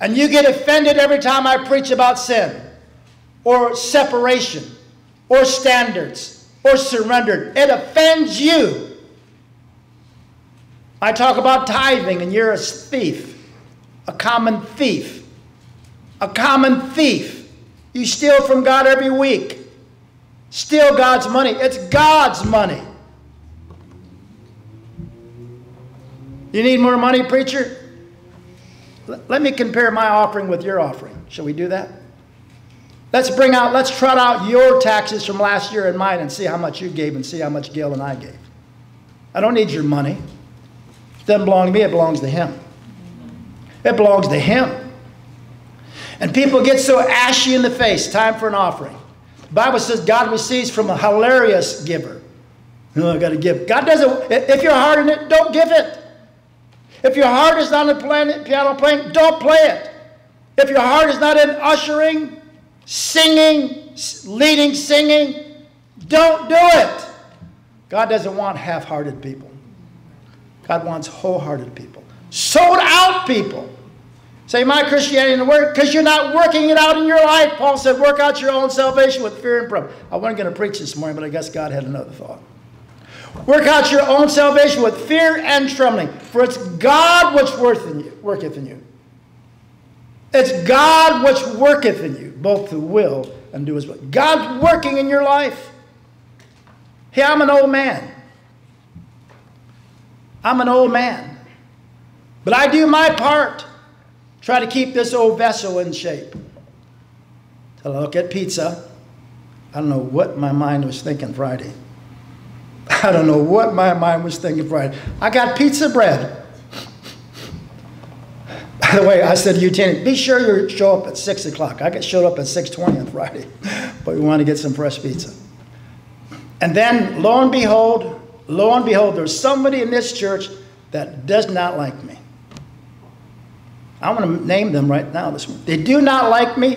And you get offended every time I preach about sin, or separation, or standards, or surrender. It offends you. I talk about tithing, and you're a thief, a common thief, a common thief. You steal from God every week. Steal God's money. It's God's money. You need more money, preacher? Let me compare my offering with your offering. Shall we do that? Let's bring out, let's trot out your taxes from last year and mine and see how much you gave and see how much Gail and I gave. I don't need your money. It doesn't belong to me, it belongs to him. It belongs to him. And people get so ashy in the face, time for an offering. The Bible says God receives from a hilarious giver. No, I got to give. God doesn't, if you're hard in it, don't give it. If your heart is not in piano playing, don't play it. If your heart is not in ushering, singing, leading singing, don't do it. God doesn't want half hearted people, God wants wholehearted people, sold out people. Say, my Christianity in the work, because you're not working it out in your life. Paul said, work out your own salvation with fear and trembling. I wasn't going to preach this morning, but I guess God had another thought. Work out your own salvation with fear and trembling, for it's God which worketh in you. It's God which worketh in you, both to will and do his will. God's working in your life. Hey, I'm an old man. I'm an old man. But I do my part. Try to keep this old vessel in shape. Till I look at pizza. I don't know what my mind was thinking Friday. *laughs* I don't know what my mind was thinking Friday. I got pizza bread. By the way, I said to you, Tanny, be sure you show up at 6 o'clock. I showed up at 6.20 on Friday, *laughs* but we want to get some fresh pizza. And then, lo and behold, lo and behold, there's somebody in this church that does not like me. I want to name them right now this morning. They do not like me.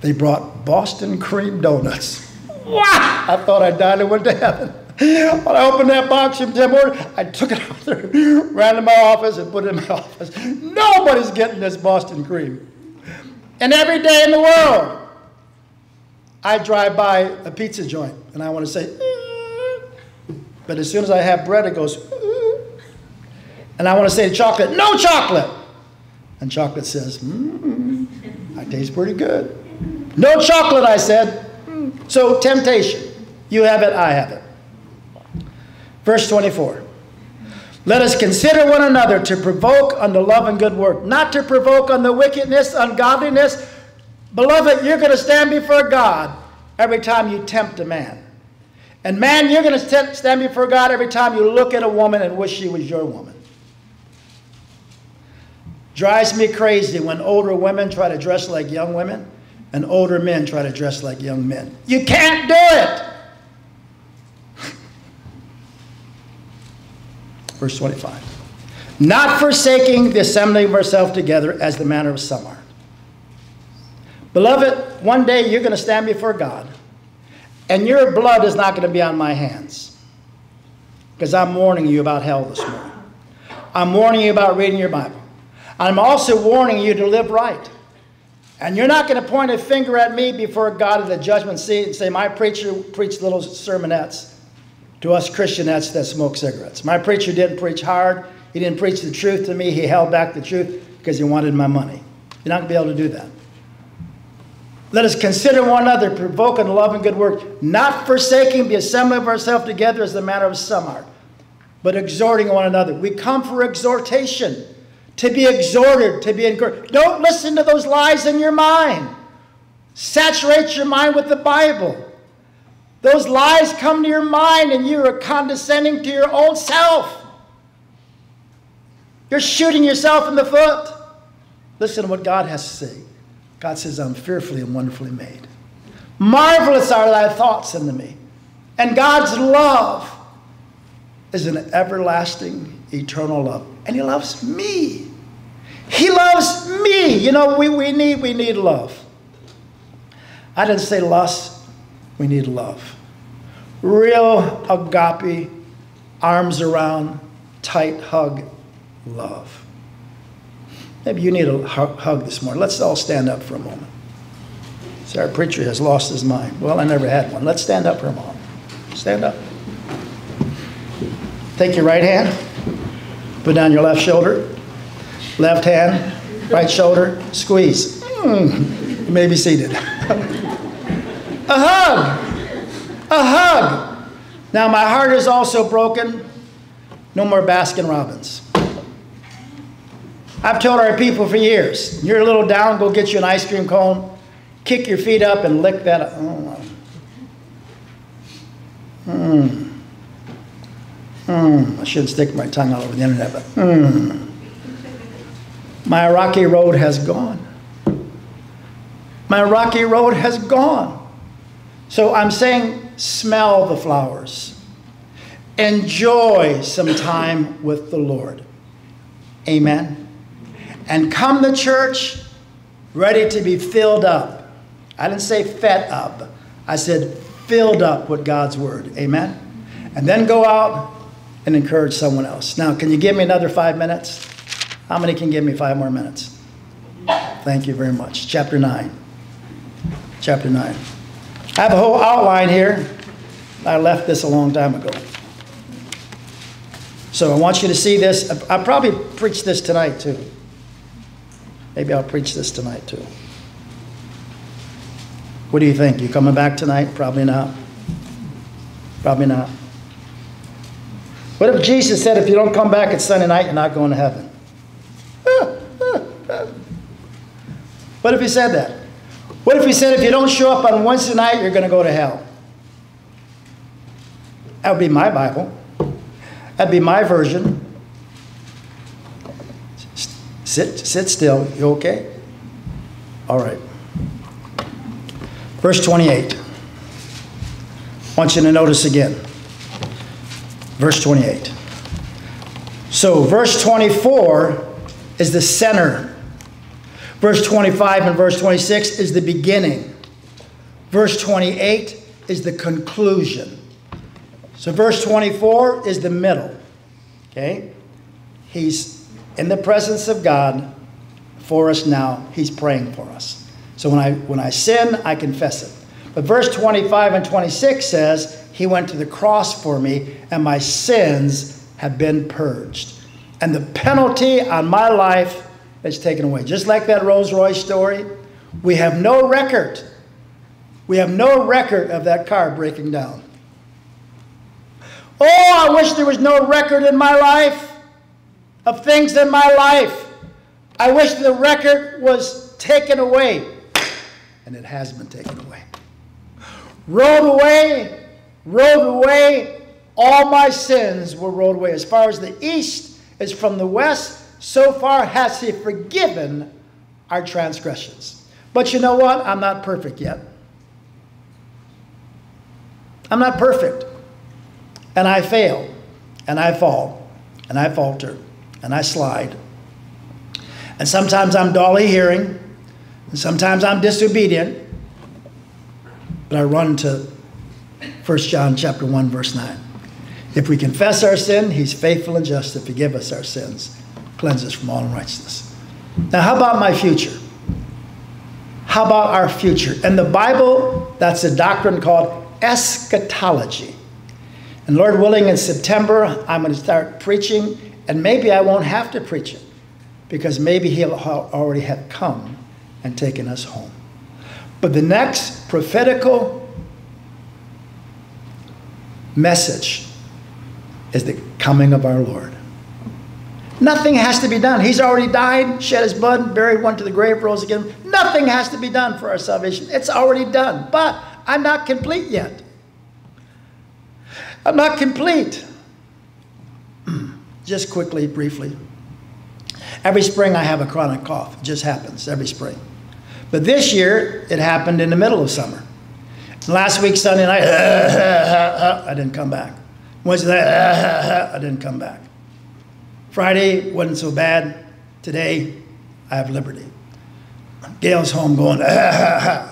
They brought Boston cream donuts. Wow! I thought I died and went to heaven. When I opened that box in morning, I took it out there, ran to my office, and put it in my *laughs* office. Nobody's getting this Boston cream. And every day in the world, I drive by a pizza joint and I want to say, but as soon as I have bread, it goes, and I want to say to chocolate, no chocolate. And chocolate says, mm, I taste pretty good. No chocolate, I said. So, temptation. You have it, I have it. Verse 24. Let us consider one another to provoke unto love and good work, not to provoke unto wickedness, ungodliness. Beloved, you're going to stand before God every time you tempt a man. And man, you're going to stand before God every time you look at a woman and wish she was your woman. Drives me crazy when older women try to dress like young women and older men try to dress like young men. You can't do it. *laughs* Verse 25. Not forsaking the assembling of ourselves together as the manner of some are. Beloved, one day you're going to stand before God, and your blood is not going to be on my hands. Because I'm warning you about hell this morning. I'm warning you about reading your Bible. I'm also warning you to live right. And you're not going to point a finger at me before God at the judgment seat and say, My preacher preached little sermonettes to us Christianettes that smoke cigarettes. My preacher didn't preach hard. He didn't preach the truth to me. He held back the truth because he wanted my money. You're not going to be able to do that. Let us consider one another, provoking love and good work, not forsaking the assembly of ourselves together as the manner of some are, but exhorting one another. We come for exhortation to be exhorted, to be encouraged. Don't listen to those lies in your mind. Saturate your mind with the Bible. Those lies come to your mind and you are condescending to your own self. You're shooting yourself in the foot. Listen to what God has to say. God says, I'm fearfully and wonderfully made. Marvelous are thy thoughts unto me. And God's love is an everlasting, eternal love. And he loves me. He loves me. You know, we, we, need, we need love. I didn't say lust. We need love. Real agape, arms around, tight hug, love. Maybe you need a hug this morning. Let's all stand up for a moment. See, our preacher has lost his mind. Well, I never had one. Let's stand up for a moment. Stand up. Take your right hand, put down your left shoulder, left hand, right shoulder, squeeze. Mm, you may be seated. a hug, a hug. Now, my heart is also broken. No more Baskin Robbins. I've told our people for years you're a little down, go get you an ice cream cone, kick your feet up, and lick that. Oh. Hmm. Hmm. I shouldn't stick my tongue all over the internet, but hmm. My rocky road has gone. My rocky road has gone. So I'm saying, smell the flowers. Enjoy some time with the Lord. Amen. And come to church ready to be filled up. I didn't say fed up, I said filled up with God's word. Amen. And then go out and encourage someone else. Now, can you give me another five minutes? How many can give me five more minutes? Thank you very much. Chapter 9. Chapter 9. I have a whole outline here. I left this a long time ago. So I want you to see this. I'll probably preach this tonight too. Maybe I'll preach this tonight too. What do you think? You coming back tonight? Probably not. Probably not. What if Jesus said, if you don't come back at Sunday night, you're not going to heaven? what if he said that? What if he said, if you don't show up on Wednesday night, you're going to go to hell? That would be my Bible. That'd be my version. Sit, sit still. You okay? All right. Verse 28. I want you to notice again. Verse 28. So, verse 24 is the center. Verse 25 and verse 26 is the beginning. Verse 28 is the conclusion. So, verse 24 is the middle. Okay? He's in the presence of God for us now. He's praying for us. So, when I, when I sin, I confess it. But verse 25 and 26 says, he went to the cross for me, and my sins have been purged. And the penalty on my life is taken away. Just like that Rolls Royce story, we have no record. We have no record of that car breaking down. Oh, I wish there was no record in my life of things in my life. I wish the record was taken away. And it has been taken away. Rolled away rolled away. All my sins were rolled away. As far as the east is from the west, so far has he forgiven our transgressions. But you know what? I'm not perfect yet. I'm not perfect. And I fail, and I fall, and I falter, and I slide. And sometimes I'm dully hearing, and sometimes I'm disobedient, but I run to 1 John chapter 1 verse 9. If we confess our sin, he's faithful and just to forgive us our sins, cleanse us from all unrighteousness. Now, how about my future? How about our future? In the Bible, that's a doctrine called eschatology. And Lord willing, in September, I'm going to start preaching, and maybe I won't have to preach it because maybe He'll already have come and taken us home. But the next prophetical message is the coming of our Lord. Nothing has to be done. He's already died, shed his blood, buried, went to the grave, rose again. Nothing has to be done for our salvation. It's already done. But I'm not complete yet. I'm not complete. *clears throat* Just quickly, briefly. Every spring I have a chronic cough. It just happens every spring. But this year, it happened in the middle of summer. Last week, Sunday night, *laughs* I didn't come back. Wednesday night, *laughs* I didn't come back. Friday wasn't so bad. Today, I have liberty. Gail's home going, *laughs*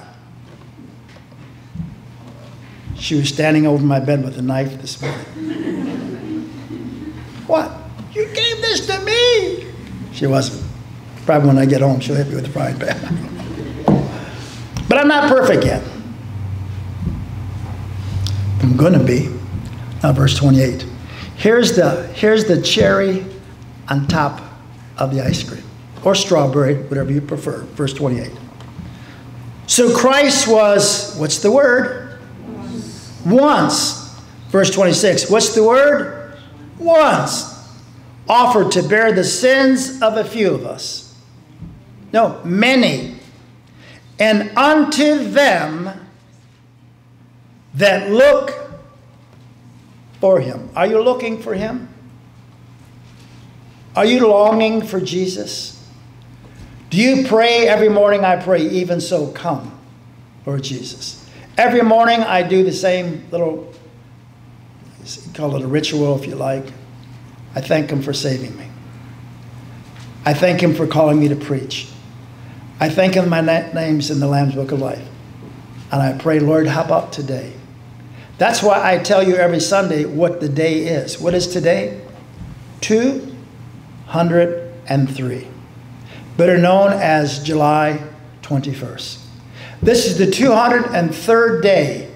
She was standing over my bed with a knife this morning. what? You gave this to me? She wasn't. Probably when I get home, she'll hit me with the frying pan. but I'm not perfect yet. Going to be. Now, verse 28. Here's the, here's the cherry on top of the ice cream, or strawberry, whatever you prefer. Verse 28. So Christ was, what's the word? Once. Verse 26. What's the word? Once. Offered to bear the sins of a few of us. No, many. And unto them that look for him. Are you looking for him? Are you longing for Jesus? Do you pray every morning? I pray, even so, come, Lord Jesus. Every morning I do the same little, call it a ritual if you like. I thank Him for saving me. I thank Him for calling me to preach. I thank Him my name's in the Lamb's Book of Life. And I pray, Lord, how about today? That's why I tell you every Sunday what the day is. What is today? 203, better known as July 21st. This is the 203rd day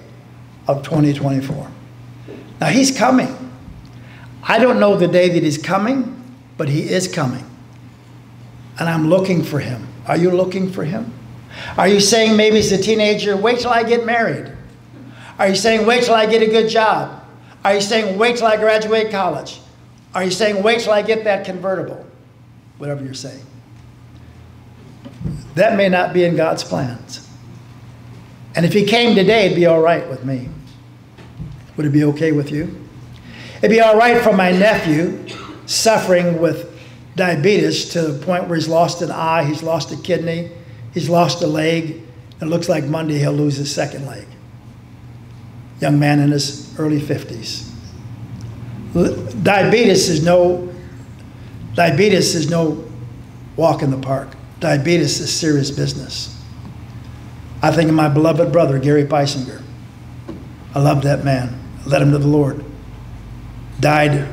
of 2024. Now, He's coming. I don't know the day that He's coming, but He is coming. And I'm looking for Him. Are you looking for Him? Are you saying maybe as a teenager, wait till I get married? Are you saying, wait till I get a good job? Are you saying, wait till I graduate college? Are you saying, wait till I get that convertible? Whatever you're saying. That may not be in God's plans. And if He came today, it'd be all right with me. Would it be okay with you? It'd be all right for my nephew suffering with diabetes to the point where he's lost an eye, he's lost a kidney, he's lost a leg. It looks like Monday he'll lose his second leg young man in his early 50s. Diabetes is no diabetes is no walk in the park. Diabetes is serious business. I think of my beloved brother, Gary Peisinger. I love that man. Led him to the Lord. Died,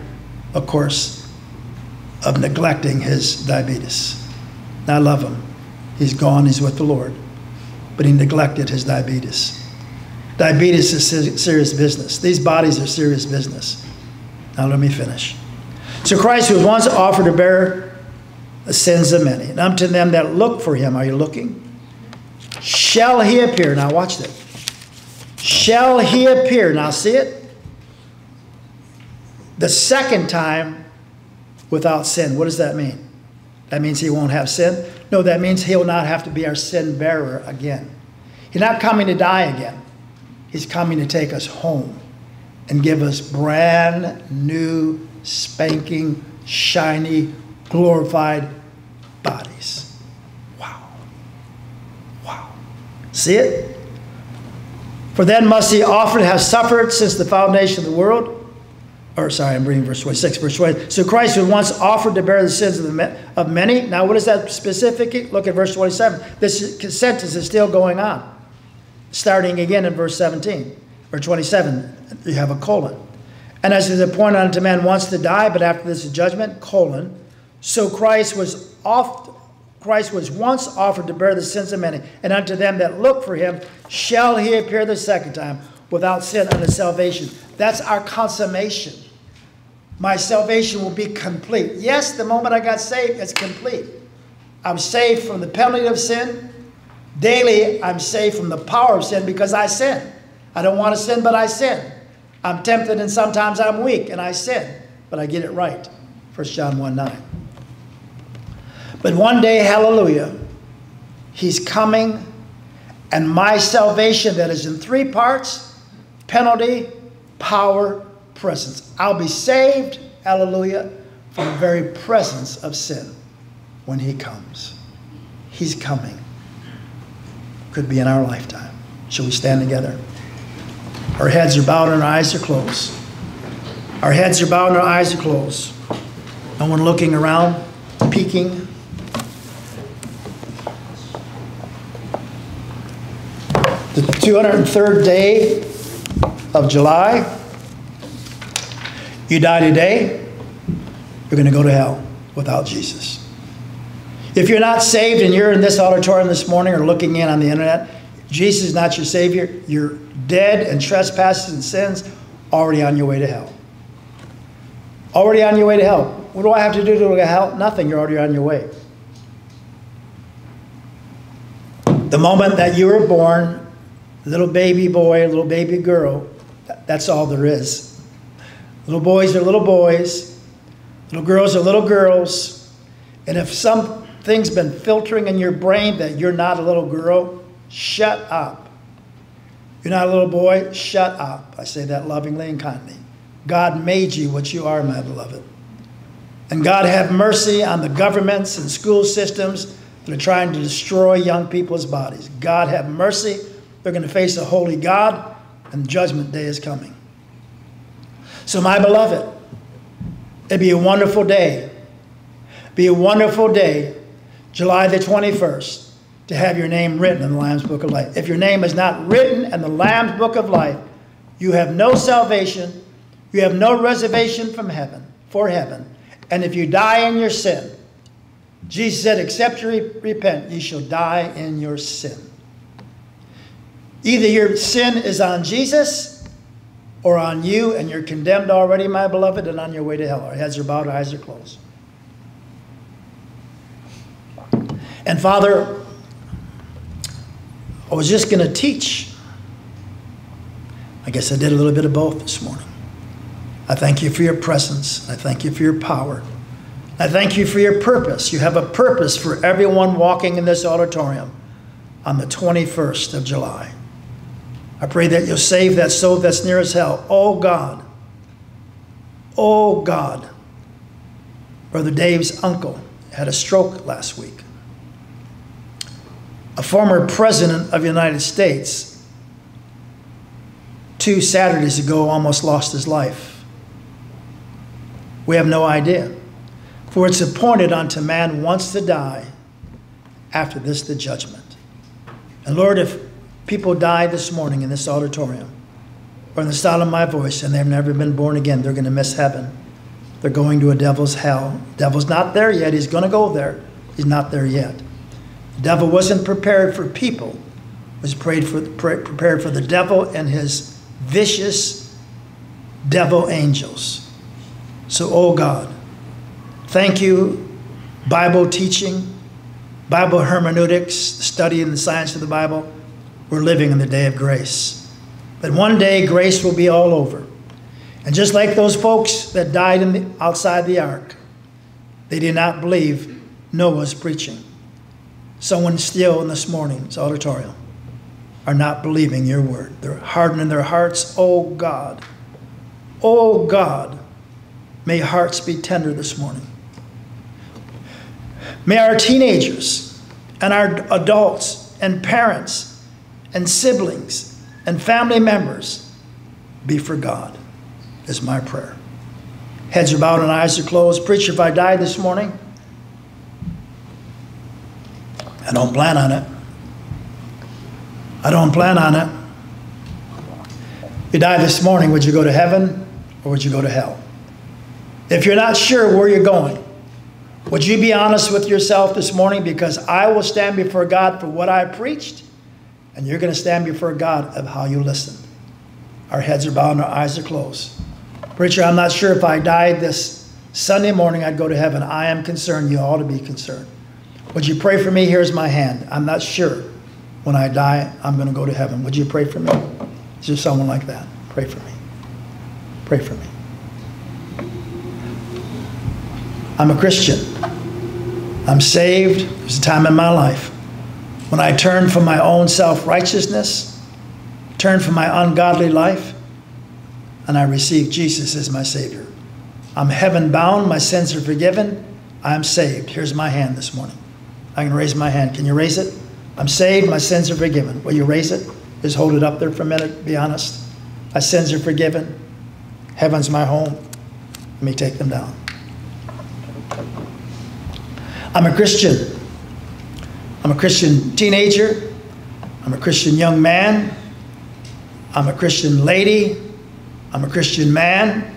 of course, of neglecting his diabetes. I love him. He's gone, he's with the Lord. But he neglected his diabetes. Diabetes is serious business. These bodies are serious business. Now let me finish. So Christ was once offered to bear the sins of many. And unto them that look for him, are you looking? Shall he appear? Now watch this. Shall he appear? Now see it? The second time without sin. What does that mean? That means he won't have sin? No, that means he'll not have to be our sin bearer again. He's not coming to die again. He's coming to take us home and give us brand new, spanking, shiny, glorified bodies. Wow. Wow. See it? For then must he often have suffered since the foundation of the world. Or, sorry, I'm reading verse 26, verse 20. So Christ was once offered to bear the sins of, the, of many. Now, what is that specific? Look at verse 27. This sentence is still going on starting again in verse 17 or 27, you have a colon. And as it is appointed unto man once to die, but after this judgment, colon. So Christ was oft, Christ was once offered to bear the sins of many, and unto them that look for him shall he appear the second time without sin unto salvation. That's our consummation. My salvation will be complete. Yes, the moment I got saved, it's complete. I'm saved from the penalty of sin. Daily, I'm saved from the power of sin because I sin. I don't want to sin, but I sin. I'm tempted and sometimes I'm weak and I sin, but I get it right. 1 John 1 9. But one day, hallelujah, he's coming, and my salvation that is in three parts penalty, power, presence. I'll be saved, hallelujah, from the very presence of sin when he comes. He's coming could be in our lifetime. Shall we stand together? Our heads are bowed and our eyes are closed. Our heads are bowed and our eyes are closed. No one looking around, peeking. The 203rd day of July. You die today, you're going to go to hell without Jesus. If you're not saved and you're in this auditorium this morning or looking in on the internet, Jesus is not your Savior. You're dead and trespasses and sins, already on your way to hell. Already on your way to hell. What do I have to do to go to hell? Nothing. You're already on your way. The moment that you were born, little baby boy, little baby girl, that's all there is. Little boys are little boys, little girls are little girls. And if something's been filtering in your brain that you're not a little girl, shut up. You're not a little boy, shut up. I say that lovingly and kindly. God made you what you are, my beloved. And God have mercy on the governments and school systems that are trying to destroy young people's bodies. God have mercy. They're going to face a holy God, and judgment day is coming. So, my beloved, it'd be a wonderful day. Be a wonderful day, July the 21st, to have your name written in the Lamb's Book of Life. If your name is not written in the Lamb's Book of Life, you have no salvation, you have no reservation from heaven, for heaven. And if you die in your sin, Jesus said, except you repent, you shall die in your sin. Either your sin is on Jesus or on you, and you're condemned already, my beloved, and on your way to hell. Our heads are bowed, our eyes are closed. And Father, I was just going to teach. I guess I did a little bit of both this morning. I thank you for your presence. I thank you for your power. I thank you for your purpose. You have a purpose for everyone walking in this auditorium on the 21st of July. I pray that you'll save that soul that's near as hell. Oh God. Oh God. Brother Dave's uncle had a stroke last week. A former president of the United States, two Saturdays ago, almost lost his life. We have no idea. For it's appointed unto man once to die, after this the judgment. And Lord, if people die this morning in this auditorium, or in the sound of my voice, and they've never been born again, they're going to miss heaven. They're going to a devil's hell. devil's not there yet. He's going to go there. He's not there yet. Devil wasn't prepared for people. was prayed for, prepared for the devil and his vicious devil angels. So, oh God, Thank you, Bible teaching, Bible hermeneutics, studying the science of the Bible. We're living in the day of grace. But one day, grace will be all over. And just like those folks that died in the, outside the ark, they did not believe Noah's preaching. Someone still in this morning's auditorium are not believing your word. They're hardening their hearts. Oh God, oh God, may hearts be tender this morning. May our teenagers and our adults and parents and siblings and family members be for God, is my prayer. Heads are bowed and eyes are closed. Preacher, if I died this morning, I don't plan on it. I don't plan on it. If you die this morning, would you go to heaven or would you go to hell? If you're not sure where you're going, would you be honest with yourself this morning? Because I will stand before God for what I preached, and you're going to stand before God of how you listened. Our heads are bowed and our eyes are closed. Preacher, I'm not sure if I died this Sunday morning, I'd go to heaven. I am concerned. You ought to be concerned. Would you pray for me? Here's my hand. I'm not sure when I die, I'm going to go to heaven. Would you pray for me? Is there someone like that? Pray for me. Pray for me. I'm a Christian. I'm saved. There's a time in my life when I turned from my own self righteousness, turned from my ungodly life, and I received Jesus as my Savior. I'm heaven bound. My sins are forgiven. I'm saved. Here's my hand this morning. I can raise my hand. Can you raise it? I'm saved. My sins are forgiven. Will you raise it? Just hold it up there for a minute. Be honest. My sins are forgiven. Heaven's my home. Let me take them down. I'm a Christian. I'm a Christian teenager. I'm a Christian young man. I'm a Christian lady. I'm a Christian man.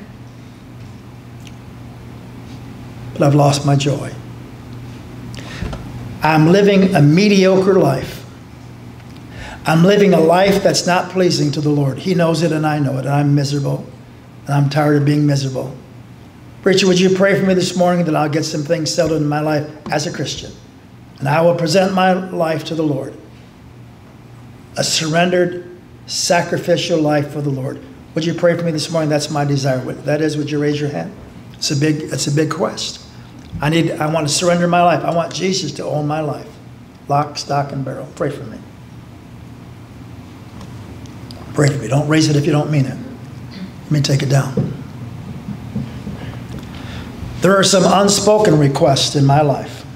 But I've lost my joy. I'm living a mediocre life. I'm living a life that's not pleasing to the Lord. He knows it and I know it, and I'm miserable. And I'm tired of being miserable. Preacher, would you pray for me this morning that I'll get some things settled in my life as a Christian? And I will present my life to the Lord. A surrendered, sacrificial life for the Lord. Would you pray for me this morning? That's my desire. That is, would you raise your hand? It's a big, it's a big quest. I need, I want to surrender my life. I want Jesus to own my life. Lock, stock, and barrel. Pray for me. Pray for me. Don't raise it if you don't mean it. Let me take it down. There are some unspoken requests in my life.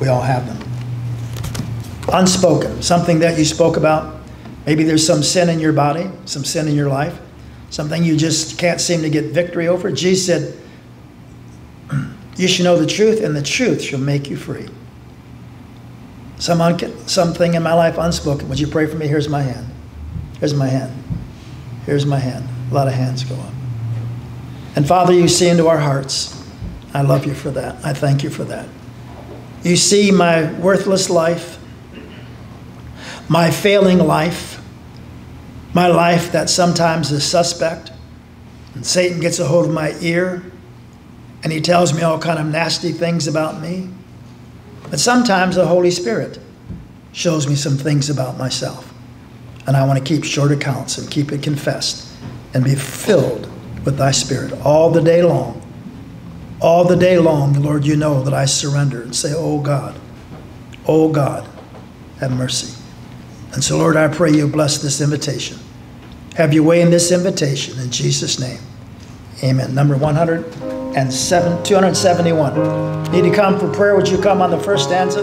We all have them. Unspoken, something that you spoke about. Maybe there's some sin in your body, some sin in your life, something you just can't seem to get victory over. Jesus said, You should know the truth, and the truth shall make you free. Some something in my life unspoken. Would you pray for me? Here's my hand. Here's my hand. Here's my hand. A lot of hands go up. And Father, you see into our hearts. I love you for that. I thank you for that. You see my worthless life, my failing life, my life that sometimes is suspect. And Satan gets a hold of my ear and he tells me all kind of nasty things about me. But sometimes the Holy Spirit shows me some things about myself. And I want to keep short accounts and keep it confessed and be filled with thy spirit all the day long. All the day long, Lord, you know that I surrender and say, Oh God, oh God, have mercy. And so, Lord, I pray you bless this invitation. Have your way in this invitation in Jesus' name. Amen. Number 107, 271. Need to come for prayer? Would you come on the first stanza?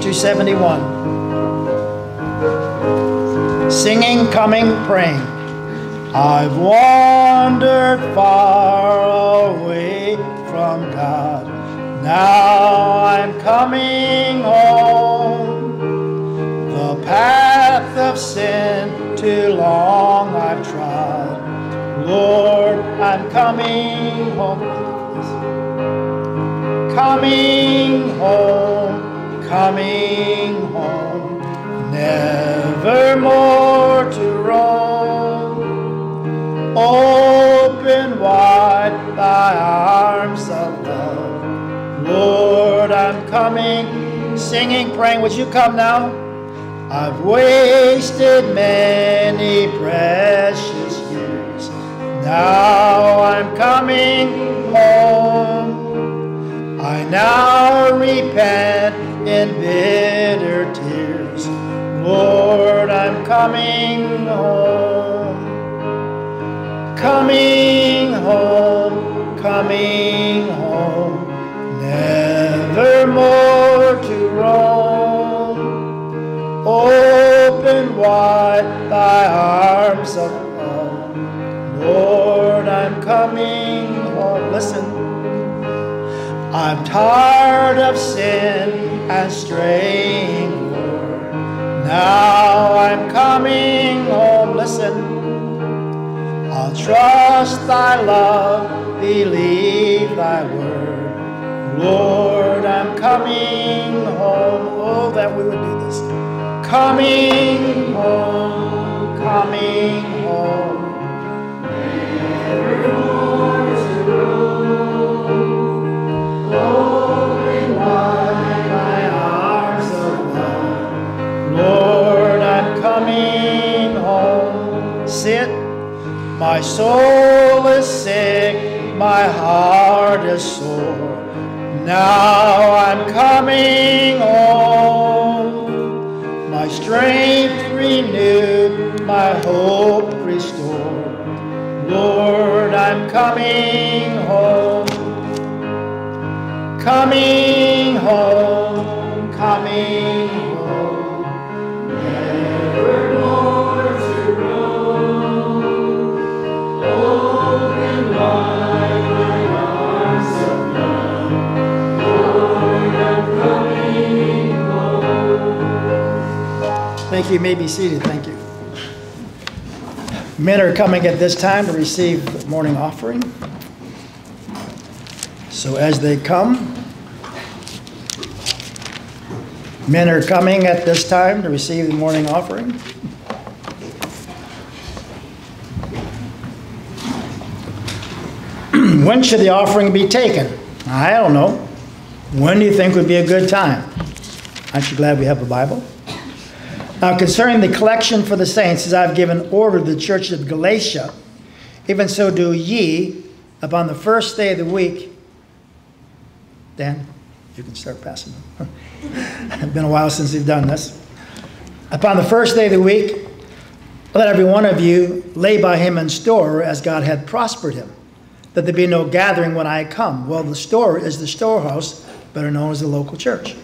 271. Singing, coming, praying. I've wandered far away from God. Now I'm coming home. The path of sin too long I've trod. Lord, I'm coming home. Coming home, coming home, never more to roam. Open wide thy arms of love. Lord, I'm coming, singing, praying. Would you come now? I've wasted many precious. Now I'm coming home. I now repent in bitter tears. Lord, I'm coming home. Coming home, coming home, never more to roam. Open wide thy arms of. Lord, I'm coming home. Listen. I'm tired of sin and straying, Lord. Now I'm coming home. Listen. I'll trust thy love, believe thy word. Lord, I'm coming home. Oh, that we would do this. Coming home, coming home. My soul Nor I coming home Sit by soul is sick, my heart is sore. Now I'm coming home. My strength renewed, my hope restored. Lord, I'm coming home. Coming home, coming home. Never more to roam. Arms of love. Lord, I'm coming home. Thank you. You may be seated. Thank you. Men are coming at this time to receive the morning offering. So as they come, men are coming at this time to receive the morning offering. *clears throat* when should the offering be taken? I don't know. When do you think would be a good time? Aren't you glad we have a Bible? Now, concerning the collection for the saints, as I've given order to the church of Galatia, even so do ye upon the first day of the week. Dan, you can start passing them. it's *laughs* been a while since you've done this. Upon the first day of the week, let every one of you lay by him in store as God had prospered him, that there be no gathering when I come. Well, the store is the storehouse, better known as the local church.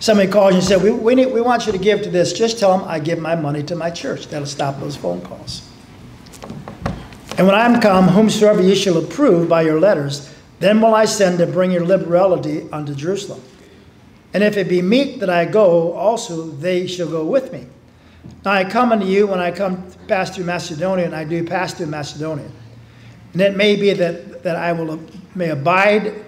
Somebody calls you and says, we, we, need, we want you to give to this. Just tell them I give my money to my church. That'll stop those phone calls. And when I am come, whomsoever ye shall approve by your letters, then will I send to bring your liberality unto Jerusalem. And if it be meet that I go, also they shall go with me. Now I come unto you when I come pass through Macedonia, and I do pass through Macedonia. And it may be that, that I will may abide,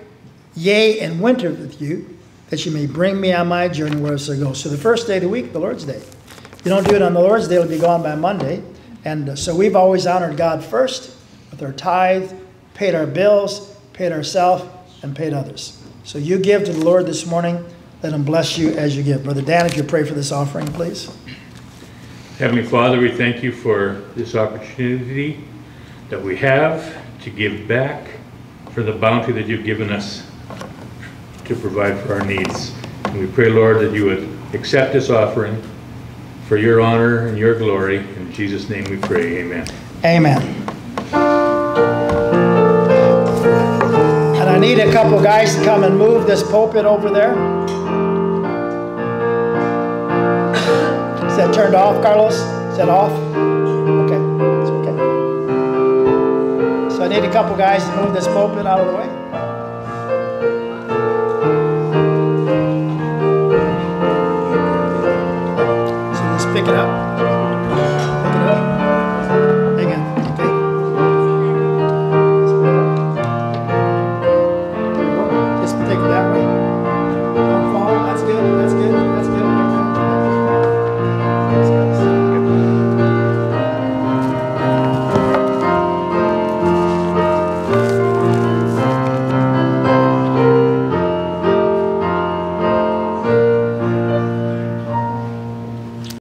yea, and winter with you, that you may bring me on my journey where I go. So the first day of the week, the Lord's Day. If you don't do it on the Lord's Day, it'll be gone by Monday. And uh, so we've always honored God first with our tithe, paid our bills, paid ourselves, and paid others. So you give to the Lord this morning. Let him bless you as you give. Brother Dan, if you pray for this offering, please. Heavenly Father, we thank you for this opportunity that we have to give back for the bounty that you've given us to provide for our needs. And we pray, Lord, that you would accept this offering for your honor and your glory. In Jesus' name we pray, amen. Amen. And I need a couple guys to come and move this pulpit over there. Is that turned off, Carlos? Is that off? Okay, it's okay. So I need a couple guys to move this pulpit out of the way. It up.